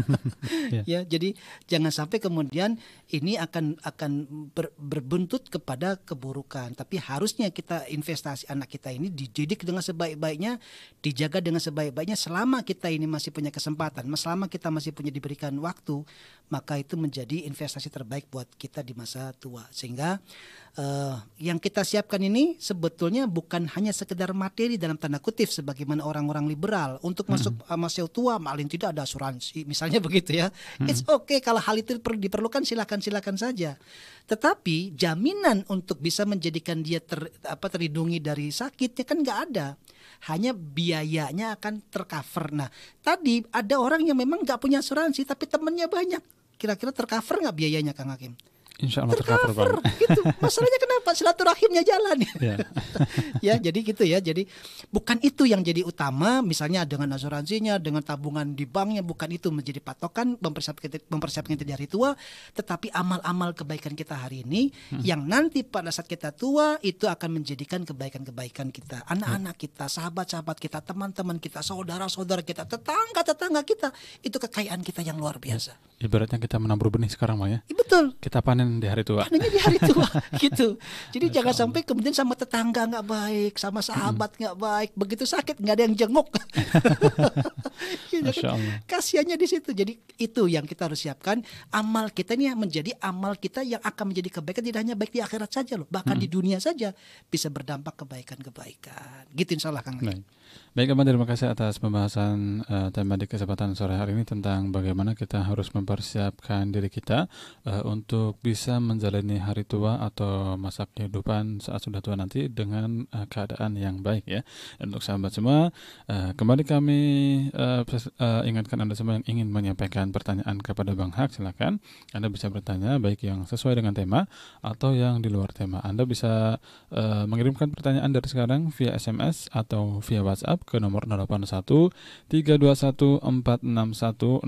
ya, ya, jadi jangan sampai kemudian ini akan akan ber, berbuntut kepada keburukan. Tapi harusnya kita investasi anak kita ini dididik dengan sebaik-baiknya, dijaga dengan sebaik-baiknya selama kita ini masih punya kesempatan, selama kita masih punya diberikan waktu, maka itu menjadi investasi terbaik buat kita di masa tua. Sehingga uh, yang kita siapkan ini sebetulnya bukan hanya sekedar materi dalam tanda kutip sebagaimana orang-orang liberal. Untuk hmm. masuk uh, masa tua paling tidak ada asuransi misalnya begitu ya. Hmm. it's okay kalau hal itu diperlukan silakan silakan saja. Tetapi jaminan untuk bisa menjadikan dia ter, apa terlindungi dari sakitnya kan nggak ada. Hanya biayanya akan tercover. Nah tadi ada orang yang memang nggak punya asuransi tapi temennya banyak. Kira-kira tercover nggak biayanya kang Hakim Insya Allah tercover, gitu. Masalahnya kenapa? Silaturahimnya jalan. ya. ya, jadi gitu ya. Jadi bukan itu yang jadi utama. Misalnya dengan asuransinya, dengan tabungan di banknya, bukan itu menjadi patokan mempersiapkan mempersiapkan kita dari tua. Tetapi amal-amal kebaikan kita hari ini, hmm. yang nanti pada saat kita tua itu akan menjadikan kebaikan-kebaikan kita, anak-anak kita, sahabat-sahabat kita, teman-teman kita, saudara-saudara kita, tetangga-tetangga kita, itu kekayaan kita yang luar biasa. Ibaratnya kita menabur benih sekarang, Maya. Ya, betul. Kita panen di hari tua. Panennya di hari tua gitu. Jadi Masya jangan Allah. sampai kemudian sama tetangga nggak baik, sama sahabat nggak hmm. baik, begitu sakit nggak ada yang jenguk. gitu, kan? Kasiannya di situ. Jadi itu yang kita harus siapkan. Amal kita ini menjadi amal kita yang akan menjadi kebaikan tidak hanya baik di akhirat saja loh, bahkan hmm. di dunia saja bisa berdampak kebaikan-kebaikan. Gitu insya Allah Kang. Baik. Baik, Abang, terima kasih atas pembahasan uh, tema di kesempatan sore hari ini tentang bagaimana kita harus mempersiapkan diri kita uh, untuk bisa menjalani hari tua atau masa kehidupan saat sudah tua nanti dengan uh, keadaan yang baik ya. Dan untuk sahabat semua, uh, kembali kami uh, uh, ingatkan Anda semua yang ingin menyampaikan pertanyaan kepada Bang Hak, silakan Anda bisa bertanya baik yang sesuai dengan tema atau yang di luar tema. Anda bisa uh, mengirimkan pertanyaan dari sekarang via SMS atau via WhatsApp ke nomor 081 321 461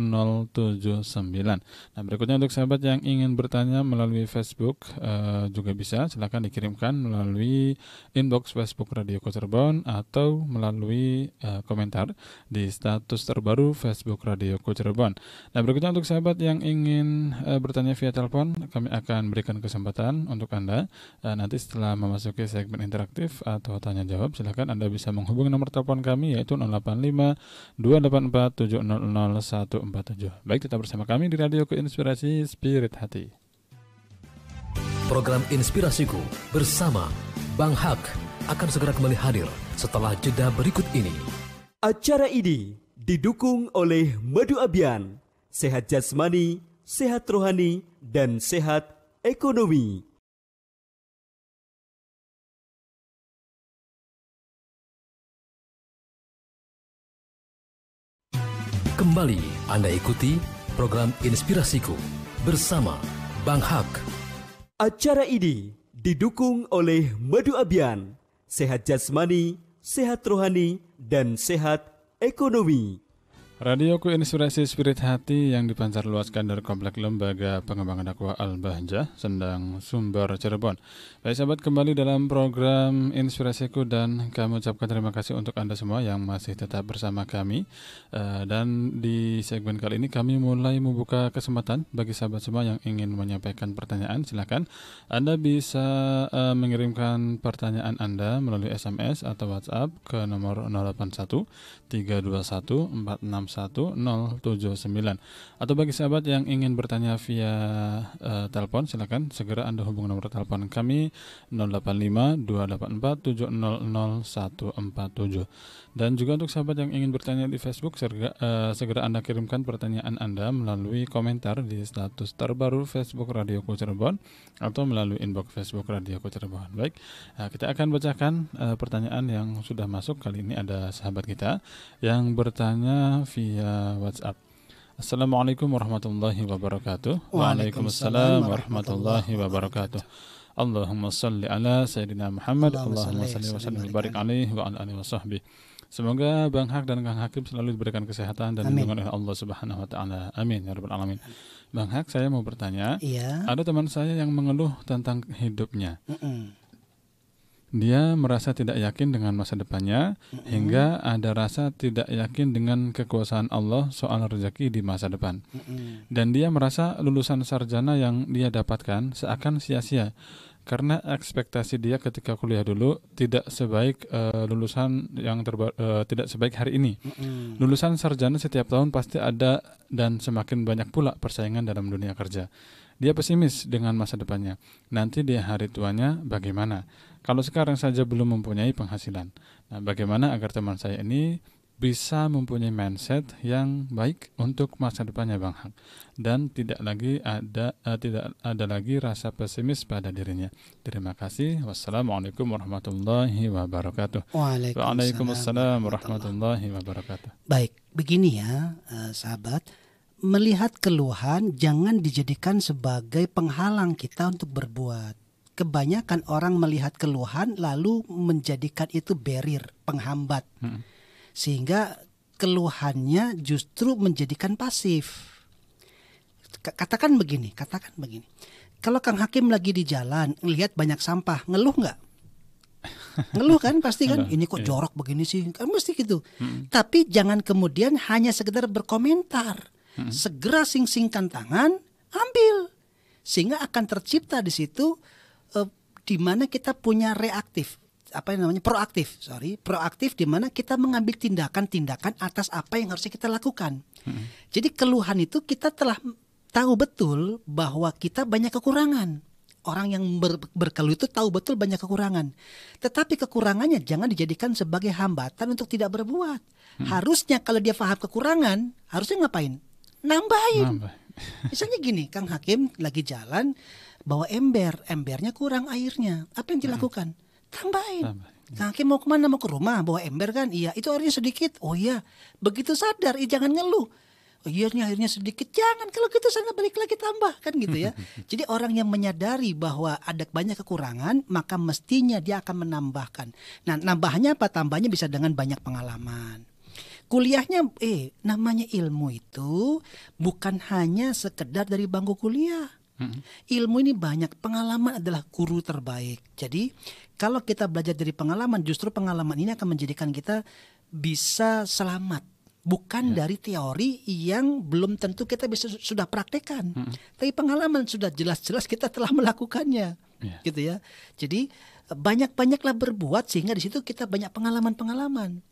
079. Nah, berikutnya untuk sahabat yang ingin bertanya melalui Facebook uh, juga bisa silakan dikirimkan melalui inbox Facebook Radio Kocerbon atau melalui uh, komentar di status terbaru Facebook Radio Kocerbon. Nah, berikutnya untuk sahabat yang ingin uh, bertanya via telepon, kami akan berikan kesempatan untuk Anda uh, nanti setelah memasuki segmen interaktif atau tanya jawab silakan Anda bisa menghubungi nomor telepon kami yaitu 085 284 700 147. Baik, tetap bersama kami di Radio Keinspirasi Spirit Hati. Program Inspirasiku bersama Bang Hak akan segera kembali hadir setelah jeda berikut ini. Acara ini didukung oleh Madu Abian, sehat jasmani, sehat rohani, dan sehat ekonomi. Kembali Anda ikuti program Inspirasiku bersama Bang Hak. Acara ini didukung oleh Madu Abian, sehat jasmani, sehat rohani, dan sehat ekonomi. Radioku Inspirasi Spirit Hati yang dipancar luaskan dari Komplek Lembaga Pengembangan Dakwah Al-Bahjah, Sendang, Sumber, Cirebon. Baik sahabat, kembali dalam program Inspirasiku dan kami ucapkan terima kasih untuk Anda semua yang masih tetap bersama kami. Uh, dan di segmen kali ini kami mulai membuka kesempatan bagi sahabat semua yang ingin menyampaikan pertanyaan. Silakan Anda bisa uh, mengirimkan pertanyaan Anda melalui SMS atau WhatsApp ke nomor 081 321 461 079 atau bagi sahabat yang ingin bertanya via uh, telepon silakan segera Anda hubungi nomor telepon kami 085 284 700 147 dan juga untuk sahabat yang ingin bertanya di Facebook segera, uh, segera Anda kirimkan pertanyaan Anda melalui komentar di status terbaru Facebook Radio Cirebon atau melalui inbox Facebook Radio Cirebon. Baik, uh, kita akan bacakan uh, pertanyaan yang sudah masuk. Kali ini ada sahabat kita yang bertanya via WhatsApp. Assalamualaikum warahmatullahi wabarakatuh. Waalaikumsalam warahmatullahi wabarakatuh. Allahumma salli ala Sayyidina Muhammad Allahumma salli wa sallim barik alaihi wa ala alihi wa sahbihi Semoga Bang Hak dan Kang Hakim selalu diberikan kesehatan dan lindungan oleh Allah Subhanahu wa taala. Amin ya rabbal alamin. Bang Hak, saya mau bertanya, Iya. ada teman saya yang mengeluh tentang hidupnya. Mm-mm. Dia merasa tidak yakin dengan masa depannya hingga ada rasa tidak yakin dengan kekuasaan Allah soal rezeki di masa depan. Mm-mm. Dan dia merasa lulusan sarjana yang dia dapatkan seakan sia-sia karena ekspektasi dia ketika kuliah dulu tidak sebaik eh, lulusan yang terba- eh, tidak sebaik hari ini. Mm-mm. Lulusan sarjana setiap tahun pasti ada dan semakin banyak pula persaingan dalam dunia kerja. Dia pesimis dengan masa depannya. Nanti di hari tuanya bagaimana? Kalau sekarang saja belum mempunyai penghasilan. Nah, bagaimana agar teman saya ini bisa mempunyai mindset yang baik untuk masa depannya Bang Hak dan tidak lagi ada eh, tidak ada lagi rasa pesimis pada dirinya. Terima kasih. Wassalamualaikum warahmatullahi wabarakatuh. Waalaikumsalam warahmatullahi wabarakatuh. Baik, begini ya, eh, sahabat. Melihat keluhan jangan dijadikan sebagai penghalang kita untuk berbuat. Kebanyakan orang melihat keluhan lalu menjadikan itu barrier, penghambat. Hmm. Sehingga keluhannya justru menjadikan pasif. Katakan begini, katakan begini. Kalau Kang Hakim lagi di jalan, ngelihat banyak sampah, ngeluh nggak? Ngeluh kan pasti kan, ini kok iya. jorok begini sih, kan mesti gitu. Tapi jangan kemudian hanya sekedar berkomentar. Segera sing-singkan tangan, ambil. Sehingga akan tercipta di situ eh, di mana kita punya reaktif apa yang namanya proaktif sorry. Proaktif di mana kita mengambil tindakan-tindakan atas apa yang harusnya kita lakukan. Jadi keluhan itu kita telah tahu betul bahwa kita banyak kekurangan. Orang yang ber- berkeluh itu tahu betul banyak kekurangan. Tetapi kekurangannya jangan dijadikan sebagai hambatan untuk tidak berbuat. Harusnya kalau dia paham kekurangan harusnya ngapain? Nambahin. Nambah. Misalnya gini, Kang Hakim lagi jalan bawa ember, embernya kurang airnya. Apa yang dilakukan? Tambahin. Tambah. Kang Hakim mau ke mana? Mau ke rumah bawa ember kan? Iya, itu airnya sedikit. Oh iya, begitu sadar, ih, jangan ngeluh. Oh iya airnya sedikit, jangan kalau gitu sana balik lagi tambah kan gitu ya. Jadi orang yang menyadari bahwa ada banyak kekurangan, maka mestinya dia akan menambahkan. Nah, nambahnya apa? Tambahnya bisa dengan banyak pengalaman kuliahnya eh namanya ilmu itu bukan hanya sekedar dari bangku kuliah. Ilmu ini banyak, pengalaman adalah guru terbaik. Jadi kalau kita belajar dari pengalaman, justru pengalaman ini akan menjadikan kita bisa selamat. Bukan dari teori yang belum tentu kita bisa sudah praktekkan. Tapi pengalaman sudah jelas-jelas kita telah melakukannya. Iya. Gitu ya. Jadi banyak-banyaklah berbuat sehingga di situ kita banyak pengalaman-pengalaman.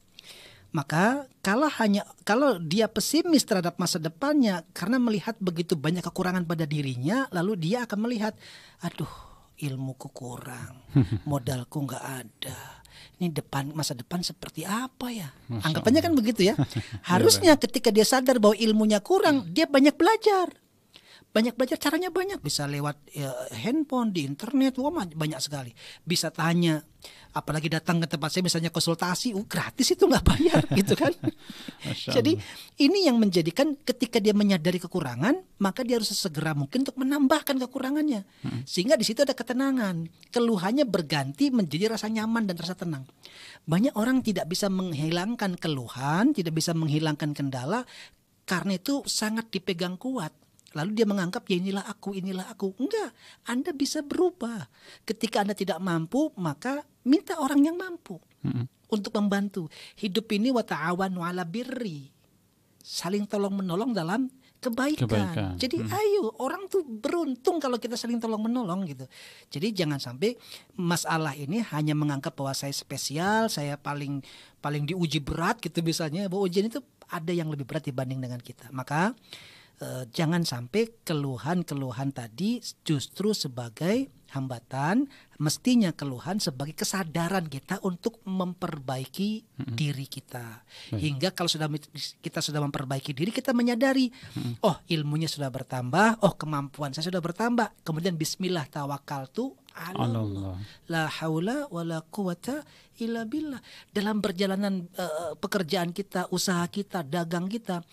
Maka kalau hanya kalau dia pesimis terhadap masa depannya karena melihat begitu banyak kekurangan pada dirinya, lalu dia akan melihat, aduh ilmuku kurang, modalku nggak ada. Ini depan masa depan seperti apa ya? Anggapannya kan begitu ya. Harusnya ketika dia sadar bahwa ilmunya kurang, dia banyak belajar. Banyak belajar caranya banyak. Bisa lewat ya, handphone di internet wah banyak sekali. Bisa tanya apalagi datang ke tempat saya misalnya konsultasi uh, gratis itu nggak bayar gitu kan? Jadi ini yang menjadikan ketika dia menyadari kekurangan maka dia harus sesegera mungkin untuk menambahkan kekurangannya. Sehingga di situ ada ketenangan. Keluhannya berganti menjadi rasa nyaman dan rasa tenang. Banyak orang tidak bisa menghilangkan keluhan tidak bisa menghilangkan kendala karena itu sangat dipegang kuat Lalu dia menganggap ya inilah aku, inilah aku. Enggak, Anda bisa berubah. Ketika Anda tidak mampu, maka minta orang yang mampu untuk membantu. Hidup ini wa ta'awanu 'ala birri. Saling tolong menolong dalam kebaikan. Kebaikan. Jadi ayo orang tuh beruntung kalau kita saling tolong menolong gitu. Jadi jangan sampai masalah ini hanya menganggap bahwa saya spesial, saya paling paling diuji berat gitu misalnya. Bahwa ujian itu ada yang lebih berat dibanding dengan kita. Maka eh, jangan sampai keluhan-keluhan tadi justru sebagai hambatan, mestinya keluhan sebagai kesadaran kita untuk memperbaiki diri kita. Hingga kalau sudah kita sudah memperbaiki diri, kita menyadari, oh ilmunya sudah bertambah, oh kemampuan saya sudah bertambah. Kemudian Bismillah tawakkaltu ala Allah. La haula wala quwata illa billah. Dalam perjalanan eh, pekerjaan kita, usaha kita, dagang kita,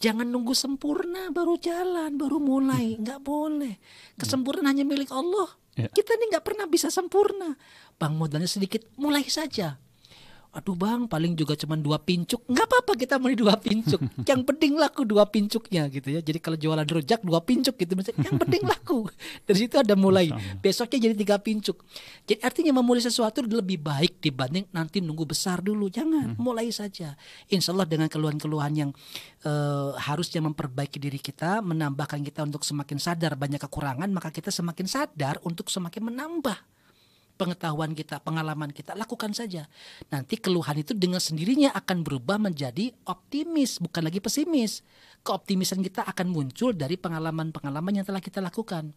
jangan nunggu sempurna baru jalan, baru mulai. nggak boleh. Kesempurnaan hanya milik Allah. Ya. Kita ini nggak pernah bisa sempurna. Bang modalnya sedikit, mulai saja. Aduh bang, paling juga cuma dua pincuk. Nggak apa-apa kita beli dua pincuk. yang penting laku dua pincuknya gitu ya. Jadi kalau jualan rujak dua pincuk gitu, maksudnya yang penting laku. Dari situ ada mulai. Besoknya jadi tiga pincuk. Jadi artinya memulai sesuatu lebih baik dibanding nanti nunggu besar dulu. Jangan, mulai saja. Insya Allah dengan keluhan-keluhan yang eh, harusnya memperbaiki diri kita, menambahkan kita untuk semakin sadar banyak kekurangan, maka kita semakin sadar untuk semakin menambah pengetahuan kita, pengalaman kita, lakukan saja. Nanti keluhan itu dengan sendirinya akan berubah menjadi optimis, bukan lagi pesimis. Keoptimisan kita akan muncul dari pengalaman-pengalaman yang telah kita lakukan.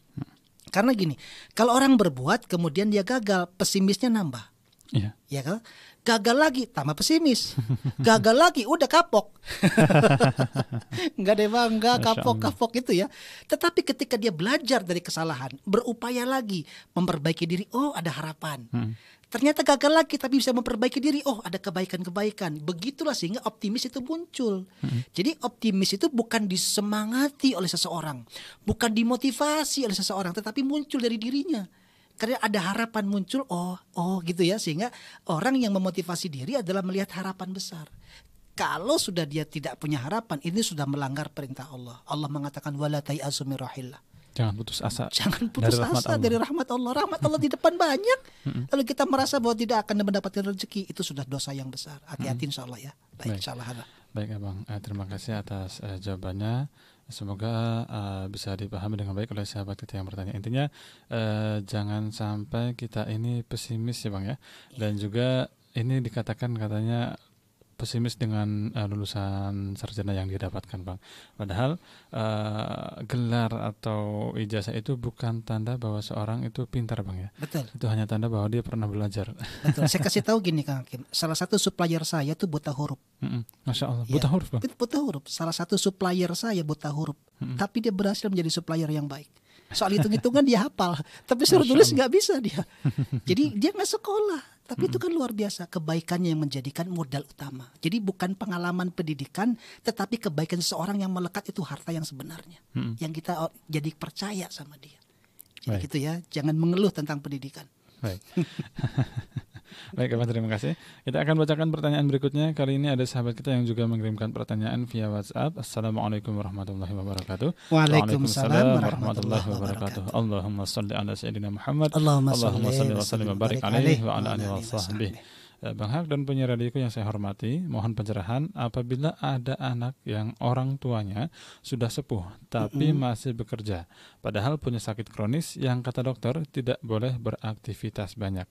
Karena gini, kalau orang berbuat kemudian dia gagal, pesimisnya nambah. Iya. Ya kan? Gagal lagi, tambah pesimis. Gagal lagi, udah kapok. Enggak deh bang, enggak Masya kapok Allah. kapok itu ya. Tetapi ketika dia belajar dari kesalahan, berupaya lagi memperbaiki diri, oh ada harapan. Hmm. Ternyata gagal lagi tapi bisa memperbaiki diri. Oh, ada kebaikan-kebaikan. Begitulah sehingga optimis itu muncul. Hmm. Jadi optimis itu bukan disemangati oleh seseorang, bukan dimotivasi oleh seseorang, tetapi muncul dari dirinya. Karena ada harapan muncul, oh, oh gitu ya, sehingga orang yang memotivasi diri adalah melihat harapan besar. Kalau sudah dia tidak punya harapan, ini sudah melanggar perintah Allah. Allah mengatakan wala tai'asu min rahillah. Jangan putus asa. Jangan putus rahmat asa Allah. dari rahmat Allah. Rahmat Allah di depan banyak. Lalu kita merasa bahwa tidak akan mendapatkan rezeki, itu sudah dosa yang besar. Hati-hati insya Allah ya. Baik, Baik. insya Allah. Baik abang, Eh, terima kasih atas eh, jawabannya. Semoga eh, bisa dipahami dengan baik oleh sahabat kita yang bertanya. Intinya eh, jangan sampai kita ini pesimis ya bang ya. Dan juga ini dikatakan katanya pesimis dengan eh, lulusan sarjana yang didapatkan bang. Padahal eh, gelar atau ijazah itu bukan tanda bahwa seorang itu pintar bang ya. Betul, Itu hanya tanda bahwa dia pernah belajar. betul. Saya kasih tahu gini Kang Hakim. Salah satu supplier saya tuh buta huruf. Mm-mm. Masya Allah, Ya. buta huruf bang. Buta huruf. Salah satu supplier saya buta huruf. Tapi dia berhasil menjadi supplier yang baik. Soal hitung-hitungan dia hafal, tapi suruh tulis nggak bisa dia. Jadi dia nggak sekolah, tapi itu kan luar biasa kebaikannya yang menjadikan modal utama. Jadi bukan pengalaman pendidikan, tetapi kebaikan seseorang yang melekat itu harta yang sebenarnya, Mm-mm. yang kita jadi percaya sama dia. Jadi Baik. gitu ya, jangan mengeluh tentang pendidikan. Baik. Baik, Abang, terima kasih. Kita akan bacakan pertanyaan berikutnya. Kali ini ada sahabat kita yang juga mengirimkan pertanyaan via WhatsApp. Assalamualaikum warahmatullahi wabarakatuh. Waalaikumsalam warahmatullahi wabarakatuh. Allahumma salli ala Sayyidina Muhammad. Allahumma Allahumma salli wa sallim wa barik alaihi wa ala alihi wa sahbihi. Eh, Bang Hak dan penyiar radioku yang saya hormati, mohon pencerahan apabila ada anak yang orang tuanya sudah sepuh tapi masih bekerja, padahal punya sakit kronis yang kata dokter tidak boleh beraktivitas banyak.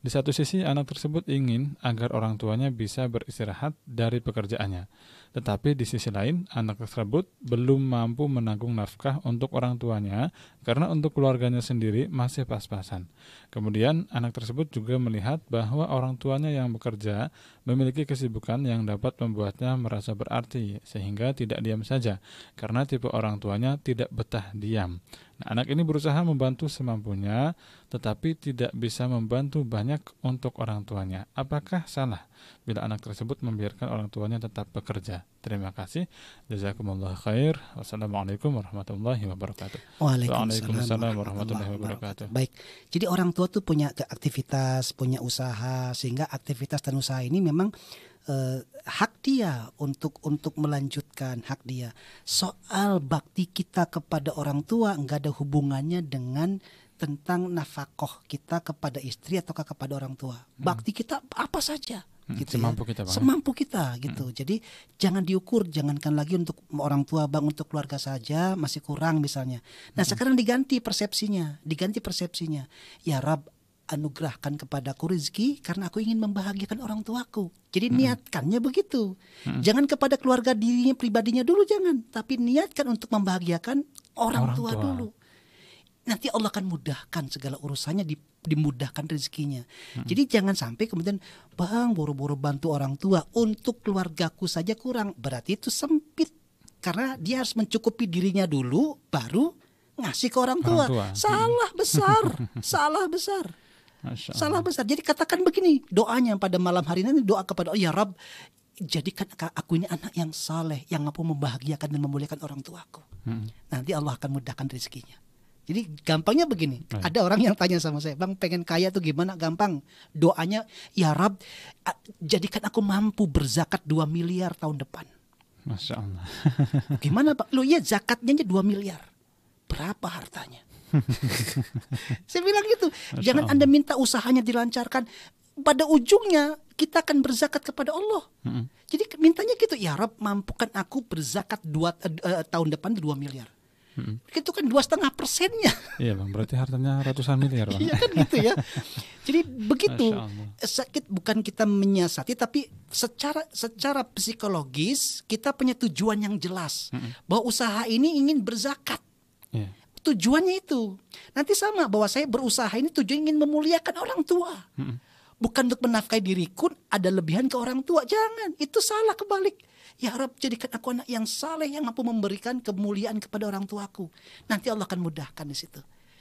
Di satu sisi anak tersebut ingin agar orang tuanya bisa beristirahat dari pekerjaannya. Tetapi di sisi lain anak tersebut belum mampu menanggung nafkah untuk orang tuanya karena untuk keluarganya sendiri masih pas-pasan. Kemudian anak tersebut juga melihat bahwa orang tuanya yang bekerja memiliki kesibukan yang dapat membuatnya merasa berarti sehingga tidak diam saja karena tipe orang tuanya tidak betah diam. Nah, anak ini berusaha membantu semampunya tetapi tidak bisa membantu banyak untuk orang tuanya. Apakah salah bila anak tersebut membiarkan orang tuanya tetap bekerja? Terima kasih. Jazakumullah khair. Wassalamualaikum warahmatullahi wabarakatuh. Waalaikumsalam warahmatullahi wabarakatuh. Baik, jadi orang tua tuh punya aktivitas, punya usaha, sehingga aktivitas dan usaha ini memang eh, hak dia untuk untuk melanjutkan hak dia. Soal bakti kita kepada orang tua nggak ada hubungannya dengan tentang nafkah kita kepada istri atau kepada orang tua. Bakti kita apa saja. Hmm, Gitu ya. semampu kita, Bang. Semampu kita gitu. Jadi jangan diukur, jangankan lagi untuk orang tua bang untuk keluarga saja masih kurang misalnya. Nah sekarang diganti persepsinya, diganti persepsinya. Ya Rab anugerahkan kepadaku rezeki karena aku ingin membahagiakan orang tuaku. Jadi niatkannya begitu. Jangan kepada keluarga dirinya pribadinya dulu jangan, tapi niatkan untuk membahagiakan orang, Orang tua, tua. dulu. Nanti Allah akan mudahkan segala urusannya di- dimudahkan rezekinya. Jadi jangan sampai kemudian bang buru-buru bantu orang tua untuk keluargaku saja kurang. Berarti itu sempit karena dia harus mencukupi dirinya dulu baru ngasih ke orang tua. Orang tua. Salah besar, salah besar. Salah besar. Jadi katakan begini, doanya pada malam hari ini doa kepada Allah, ya Rab, jadikan aku ini anak yang saleh, yang mampu membahagiakan dan memuliakan orang tuaku. Hmm. Nanti Allah akan mudahkan rezekinya. Jadi gampangnya begini, Baik. ada orang yang tanya sama saya, "Bang, pengen kaya tuh gimana?" Gampang. Doanya, "Ya Rab, jadikan aku mampu berzakat 2 miliar tahun depan." Masya Allah. Gimana Pak? Lo ya zakatnya aja 2 miliar. Berapa hartanya? Saya bilang gitu. Jangan Allah. Anda minta usahanya dilancarkan. Pada ujungnya kita akan berzakat kepada Allah. Mm-mm. Jadi mintanya gitu, ya Rob mampukan aku berzakat dua eh, tahun depan 2 miliar. Itu kan dua setengah persennya. Iya bang, berarti hartanya ratusan miliar bang. Iya kan gitu ya. Jadi begitu sakit bukan kita menyiasati tapi secara secara psikologis kita punya tujuan yang jelas bahwa usaha ini ingin berzakat. Iya. Tujuannya itu. Nanti sama bahwa saya berusaha ini tujuan ingin memuliakan orang tua. Bukan untuk menafkahi diriku ada lebihan ke orang tua. Jangan, itu salah kebalik. Ya Rab jadikan aku anak yang saleh yang mampu memberikan kemuliaan kepada orang tuaku. Nanti Allah akan mudahkan di situ.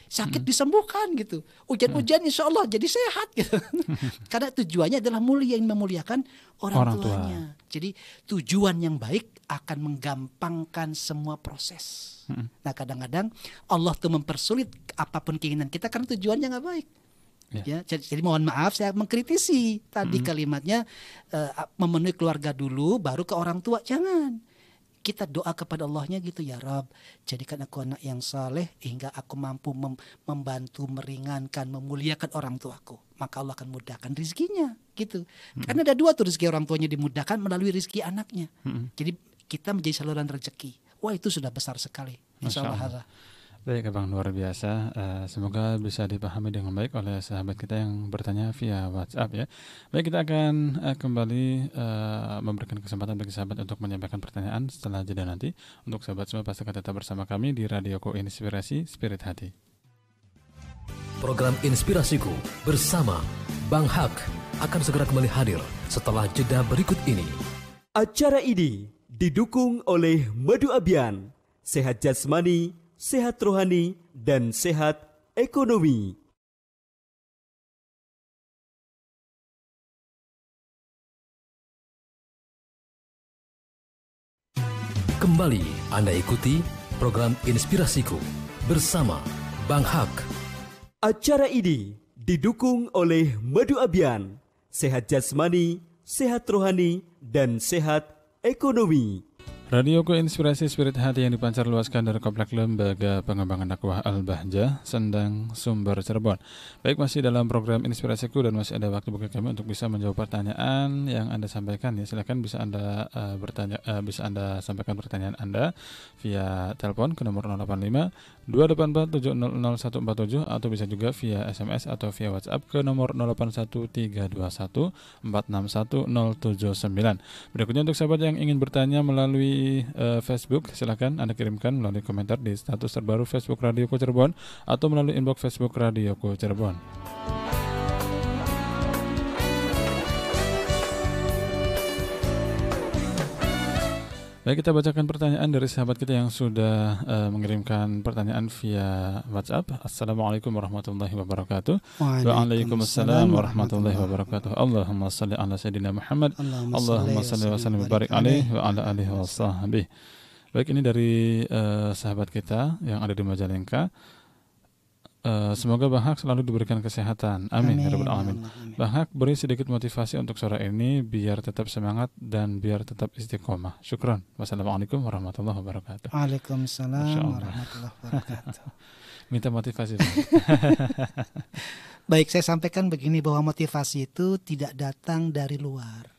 Sakit disembuhkan gitu. Ujian-ujian insya Allah jadi sehat gitu. Karena tujuannya adalah mulia yang memuliakan orang, Orang tua. tuanya. Jadi tujuan yang baik akan menggampangkan semua proses. Nah kadang-kadang Allah tuh mempersulit apa pun keinginan kita karena tujuannya nggak baik. Ya. Ya, jadi, mohon maaf saya mengkritisi. Tadi kalimatnya eh, memenuhi keluarga dulu baru ke orang tua. Jangan. Kita doa kepada Allahnya gitu ya Rab jadikan aku anak yang saleh hingga aku mampu mem- membantu meringankan memuliakan orang tuaku. Maka Allah akan mudahkan rizkinya gitu. Karena ada dua tuh rezeki orang tuanya dimudahkan melalui rizki anaknya. Jadi kita menjadi saluran rezeki. Wah itu sudah besar sekali. Insya Masya Allah. Allah. Baik Abang luar biasa. Eh, semoga bisa dipahami dengan baik oleh sahabat kita yang bertanya via WhatsApp ya. Baik kita akan eh, kembali eh, memberikan kesempatan bagi sahabat untuk menyampaikan pertanyaan setelah jeda nanti. Untuk sahabat semua pastikan tetap bersama kami di Radio Ko Inspirasi Spirit Hati. Program Inspirasiku bersama Bang Hak akan segera kembali hadir setelah jeda berikut ini. Acara ini didukung oleh Madu Abian, sehat jasmani, sehat rohani, dan sehat ekonomi. Kembali Anda ikuti program Inspirasiku bersama Bang Hak. Acara ini didukung oleh Madu Abian, sehat jasmani, sehat rohani, dan sehat ekonomi. Radio Ko Inspirasi Spirit Hati yang dipancar luaskan dari Komplek Lembaga Pengembangan Dakwah Al-Bahjah, Sendang, Sumber, Cirebon. Baik, masih dalam program Inspirasiku dan masih ada waktu bagi kami untuk bisa menjawab pertanyaan yang Anda sampaikan ya. Silakan bisa Anda eh, bertanya eh, bisa Anda sampaikan pertanyaan Anda via telepon ke nomor 085 284 700 atau bisa juga via SMS atau via WhatsApp ke nomor 081321 461 079. Berikutnya untuk sahabat yang ingin bertanya melalui eh, Facebook, silakan Anda kirimkan melalui komentar di status terbaru Facebook Radio Ko Cirebon atau melalui inbox Facebook Radio Cirebon. Baik, kita bacakan pertanyaan dari sahabat kita yang sudah eh, mengirimkan pertanyaan via WhatsApp. Assalamualaikum warahmatullahi wabarakatuh. Waalaikumsalam warahmatullahi wabarakatuh. Allahumma salli ala sayyidina Muhammad. Allahumma salli wa sallim barik alaihi wa ala alihi wa sahbihi. Baik, ini dari eh, sahabat kita yang ada di Majalengka. Eh, semoga Bang Hak selalu diberikan kesehatan. Amin. ya rabbal alamin. Bang Hak beri sedikit motivasi untuk sore ini biar tetap semangat dan biar tetap istiqomah. Syukron. Wassalamualaikum warahmatullahi wabarakatuh. Waalaikumsalam warahmatullahi wabarakatuh. Minta motivasi. Baik, saya sampaikan begini bahwa motivasi itu tidak datang dari luar.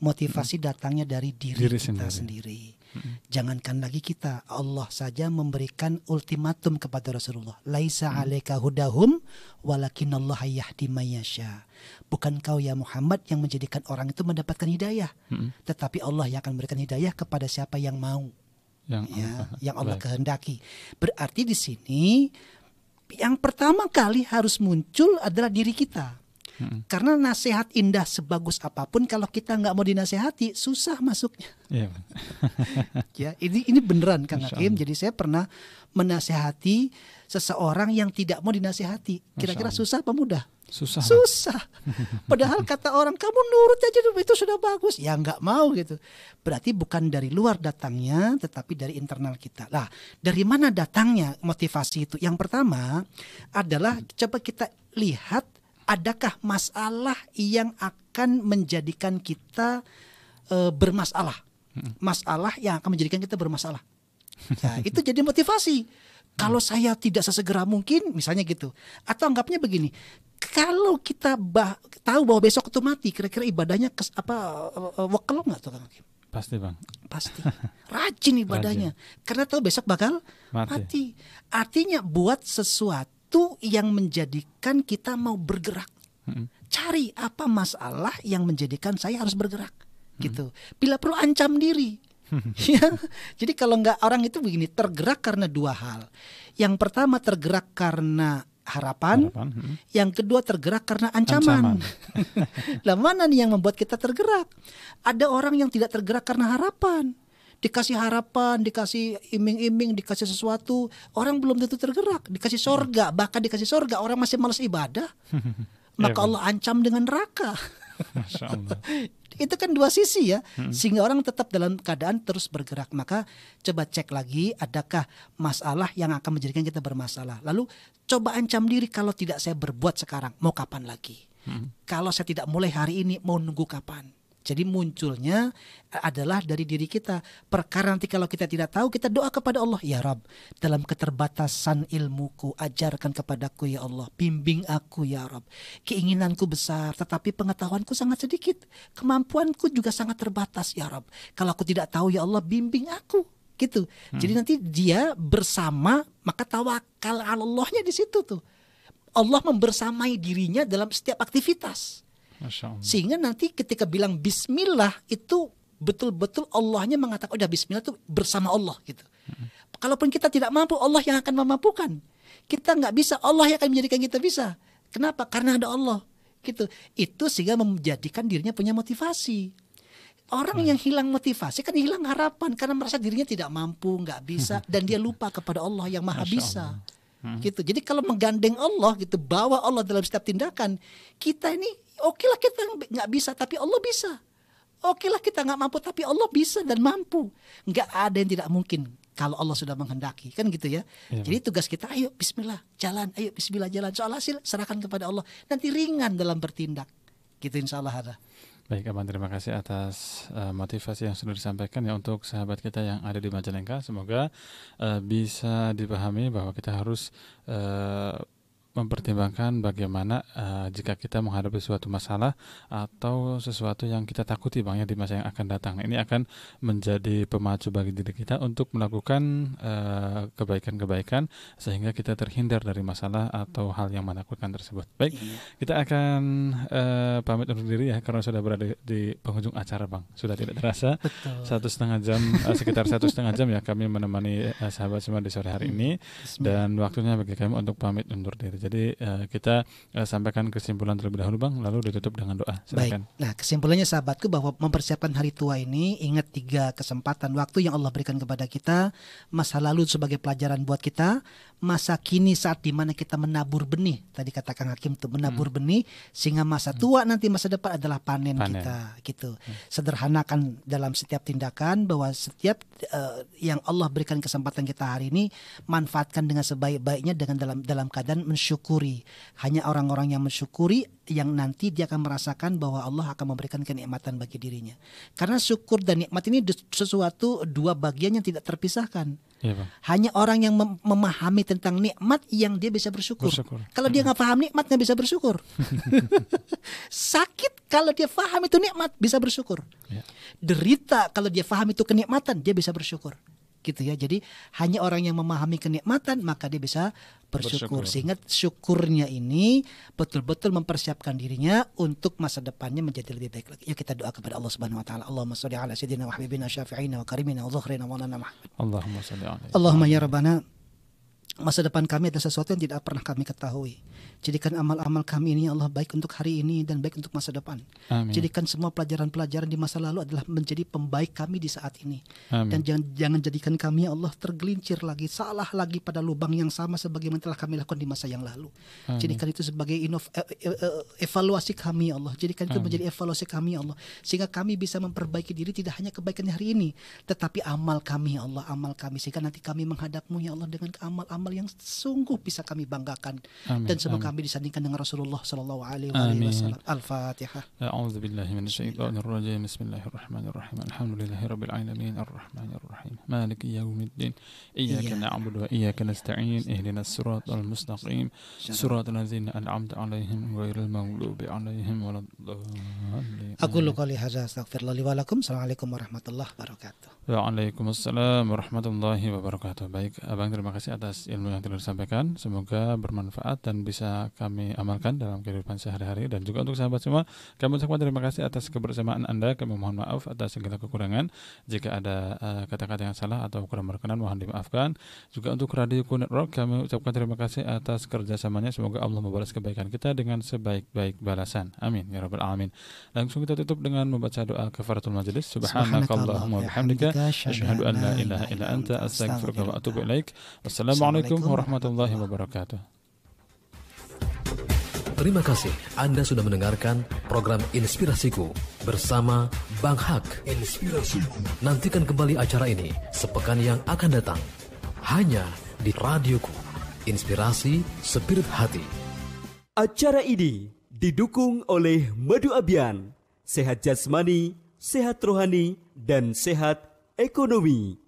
Motivasi datangnya dari diri, Diri kita sendiri. sendiri. Jangankan lagi kita, Allah saja memberikan ultimatum kepada Rasulullah. Laisa alaika hudahum walakin Allah yahdi mayyasha. Bukan kau ya Muhammad yang menjadikan orang itu mendapatkan hidayah, tetapi Allah yang akan memberikan hidayah kepada siapa yang mau yang ya, yang Allah Baik. kehendaki. Berarti di sini yang pertama kali harus muncul adalah diri kita. Mm-mm. Karena nasihat indah sebagus apa pun kalau kita nggak mau dinasehati susah masuknya. Bang. Ya, ini ini beneran Kang Hakim. Jadi saya pernah menasehati seseorang yang tidak mau dinasehati. Kira-kira susah apa mudah? Susah. Susah. Padahal kata orang kamu nurut aja dulu itu sudah bagus. Ya nggak mau gitu. Berarti bukan dari luar datangnya, tetapi dari internal kita. Lah, dari mana datangnya motivasi itu? Yang pertama adalah coba kita lihat adakah masalah yang akan menjadikan kita eh, bermasalah. Masalah yang akan menjadikan kita bermasalah. Nah, itu jadi motivasi. Kalau saya tidak sesegera mungkin, misalnya gitu. Atau anggapnya begini, kalau kita bah- tahu bahwa besok itu mati, kira-kira ibadahnya kes, apa uh, wakel nggak tuh Kang Hakim? Pasti, Bang. Pasti rajin ibadahnya, karena tahu besok bakal Mati. mati. Artinya buat sesuatu yang menjadikan kita mau bergerak. Cari apa masalah yang menjadikan saya harus bergerak, gitu. Bila perlu ancam diri. ya. Jadi kalau nggak orang itu begini tergerak karena dua hal. Yang pertama tergerak karena harapan, Harapan, mm. yang kedua tergerak karena ancaman. lah mana nih yang membuat kita tergerak? Ada orang yang tidak tergerak karena harapan. Dikasih harapan, dikasih iming-iming, dikasih sesuatu, orang belum tentu tergerak. Dikasih sorga, bahkan dikasih sorga, orang masih malas ibadah. Maka Iya, Allah ancam dengan neraka. Allah. itu kan dua sisi ya. Sehingga orang tetap dalam keadaan terus bergerak. Maka coba cek lagi adakah masalah yang akan menjadikan kita bermasalah? Lalu coba ancam diri kalau tidak saya berbuat sekarang. Mau kapan lagi? Kalau saya tidak mulai hari ini mau nunggu kapan jadi munculnya adalah dari diri kita. Perkara nanti kalau kita tidak tahu, kita doa kepada Allah. Ya Rab, dalam keterbatasan ilmuku, ajarkan kepadaku ya Allah. Bimbing aku ya Rab. Keinginanku besar, tetapi pengetahuanku sangat sedikit. Kemampuanku juga sangat terbatas ya Rab. Kalau aku tidak tahu ya Allah, bimbing aku. Gitu. Jadi nanti dia bersama, maka tawakal Allahnya di situ tuh. Allah membersamai dirinya dalam setiap aktivitas. Sehingga nanti ketika bilang bismillah itu betul-betul Allahnya mengatakan udah bismillah itu bersama Allah gitu. Kalaupun kita tidak mampu Allah yang akan memampukan. Kita nggak bisa Allah yang akan menjadikan kita bisa. Kenapa? Karena ada Allah gitu. Itu sehingga menjadikan dirinya punya motivasi. Orang yang hilang motivasi kan hilang harapan karena merasa dirinya tidak mampu, nggak bisa dan dia lupa kepada Allah yang maha Masya bisa. Allah. Gitu. Jadi kalau menggandeng Allah gitu, bawa Allah dalam setiap tindakan, kita ini oke lah kita nggak bisa tapi Allah bisa. Oke lah kita nggak mampu tapi Allah bisa dan mampu. Nggak ada yang tidak mungkin kalau Allah sudah menghendaki kan gitu ya. Iya, Jadi tugas kita ayo Bismillah jalan, ayo Bismillah jalan. Soal hasil serahkan kepada Allah. Nanti ringan dalam bertindak. Gitu insya Allah ada. Baik, Abang terima kasih atas eh, motivasi yang sudah disampaikan ya untuk sahabat kita yang ada di Majalengka. Semoga eh, bisa dipahami bahwa kita harus eh, mempertimbangkan bagaimana eh, jika kita menghadapi suatu masalah atau sesuatu yang kita takuti bang ya di masa yang akan datang. Ini akan menjadi pemacu bagi diri kita untuk melakukan eh, kebaikan-kebaikan sehingga kita terhindar dari masalah atau hal yang menakutkan tersebut. Baik, kita akan eh, pamit undur diri ya karena sudah berada di penghujung acara bang. Sudah tidak terasa Betul. satu setengah jam eh, sekitar satu setengah jam ya kami menemani eh, sahabat semua di sore hari ini dan waktunya bagi kami untuk pamit undur diri. Jadi eh, kita eh, sampaikan kesimpulan terlebih dahulu bang, lalu ditutup dengan doa. Baik. Silakan. Nah, kesimpulannya sahabatku bahwa mempersiapkan hari tua ini ingat tiga kesempatan waktu yang Allah berikan kepada kita. Masa lalu sebagai pelajaran buat kita, masa kini saat di mana kita menabur benih. Tadi kata Kang Hakim tuh menabur benih sehingga masa tua nanti masa depan adalah panen, Panen. kita gitu. Sederhanakan dalam setiap tindakan bahwa setiap eh, yang Allah berikan kesempatan kita hari ini manfaatkan dengan sebaik-baiknya dengan dalam dalam keadaan mensyukuri. Hanya orang-orang yang mensyukuri yang nanti dia akan merasakan bahwa Allah akan memberikan kenikmatan bagi dirinya. Karena syukur dan nikmat ini sesuatu dua bagian yang tidak terpisahkan. Iya bang. Hanya orang yang mem- memahami tentang nikmat yang dia bisa bersyukur. Bersyukur. Kalau dia nggak paham nikmat nggak bisa bersyukur. Sakit kalau dia paham itu nikmat bisa bersyukur. Ya. Derita kalau dia paham itu kenikmatan dia bisa bersyukur. Gitu ya. Jadi hanya orang yang memahami kenikmatan maka dia bisa bersyukur. Bersyukur. Sehingga syukurnya ini betul-betul mempersiapkan dirinya untuk masa depannya menjadi lebih baik lagi. Yuk kita doa kepada Allah Subhanahu wa taala. Allahumma shalli ala sayyidina wa habibina syafi'ina wa karimina wa dhuhrina wa Muhammad. Allahumma salli alaihi. Allahumma ya Rabbana Masa depan kami adalah sesuatu yang tidak pernah kami ketahui. Jadikan amal-amal kami ini ya Allah baik untuk hari ini dan baik untuk masa depan. Amin. Jadikan semua pelajaran-pelajaran di masa lalu adalah menjadi pembaik kami di saat ini. Amin. Dan jangan jangan jadikan kami ya Allah tergelincir lagi, salah lagi pada lubang yang sama sebagaimana telah kami lakukan di masa yang lalu. Jadikan itu sebagai inov, eh, eh, eh, evaluasi kami ya Allah. Jadikan itu menjadi evaluasi kami ya Allah. Sehingga kami bisa memperbaiki diri tidak hanya kebaikan hari ini, tetapi amal kami ya Allah, amal kami sehingga nanti kami menghadapmu ya Allah dengan amal-amal yang sungguh bisa kami banggakan. Amin, Dan semoga amin kami disandingkan dengan Rasulullah Sallallahu Alaihi Amin. Wasallam. Al-Fatihah. أعوذ بالله من الشيطان الرجيم بسم الله الرحمن الرحيم الحمد لله رب العالمين الرحمن الرحيم مالك يوم الدين إياك إياك. نعبد وإياك نستعين اهدنا الصراط المستقيم صراط الذين أنعمت عليهم غير المغلوب عليهم ولا الضالين Aku qali hadza astaghfirullah li wa lakum. Assalamualaikum warahmatullahi wabarakatuh. Waalaikumsalam warahmatullahi wabarakatuh. Baik, Abang terima kasih atas ilmu yang telah disampaikan. Semoga bermanfaat dan bisa kami amalkan dalam kehidupan sehari-hari dan juga untuk sahabat semua. Kami ucapkan terima kasih atas kebersamaan Anda. Kami mohon maaf atas segala kekurangan. Jika ada eh, kata-kata yang salah atau kurang berkenan mohon dimaafkan. Juga untuk Radio Ku Network kami ucapkan terima kasih atas kerjasamanya. Semoga Allah membalas kebaikan kita dengan sebaik-baik balasan. Amin ya rabbal alamin. Langsung kita tutup dengan membaca doa kafaratul majelis. Subhanakallahumma bihamdika asyhadu an la ilaha illa anta astaghfiruka wa atubu ilaik. Wassalamualaikum warahmatullahi wabarakatuh. Terima kasih Anda sudah mendengarkan program Inspirasiku bersama Bang Hak. Inspirasiku. Nantikan kembali acara ini sepekan yang akan datang. Hanya di Radioku. Inspirasi Spirit Hati. Acara ini didukung oleh Madu Abian. Sehat jasmani, sehat rohani, dan sehat ekonomi.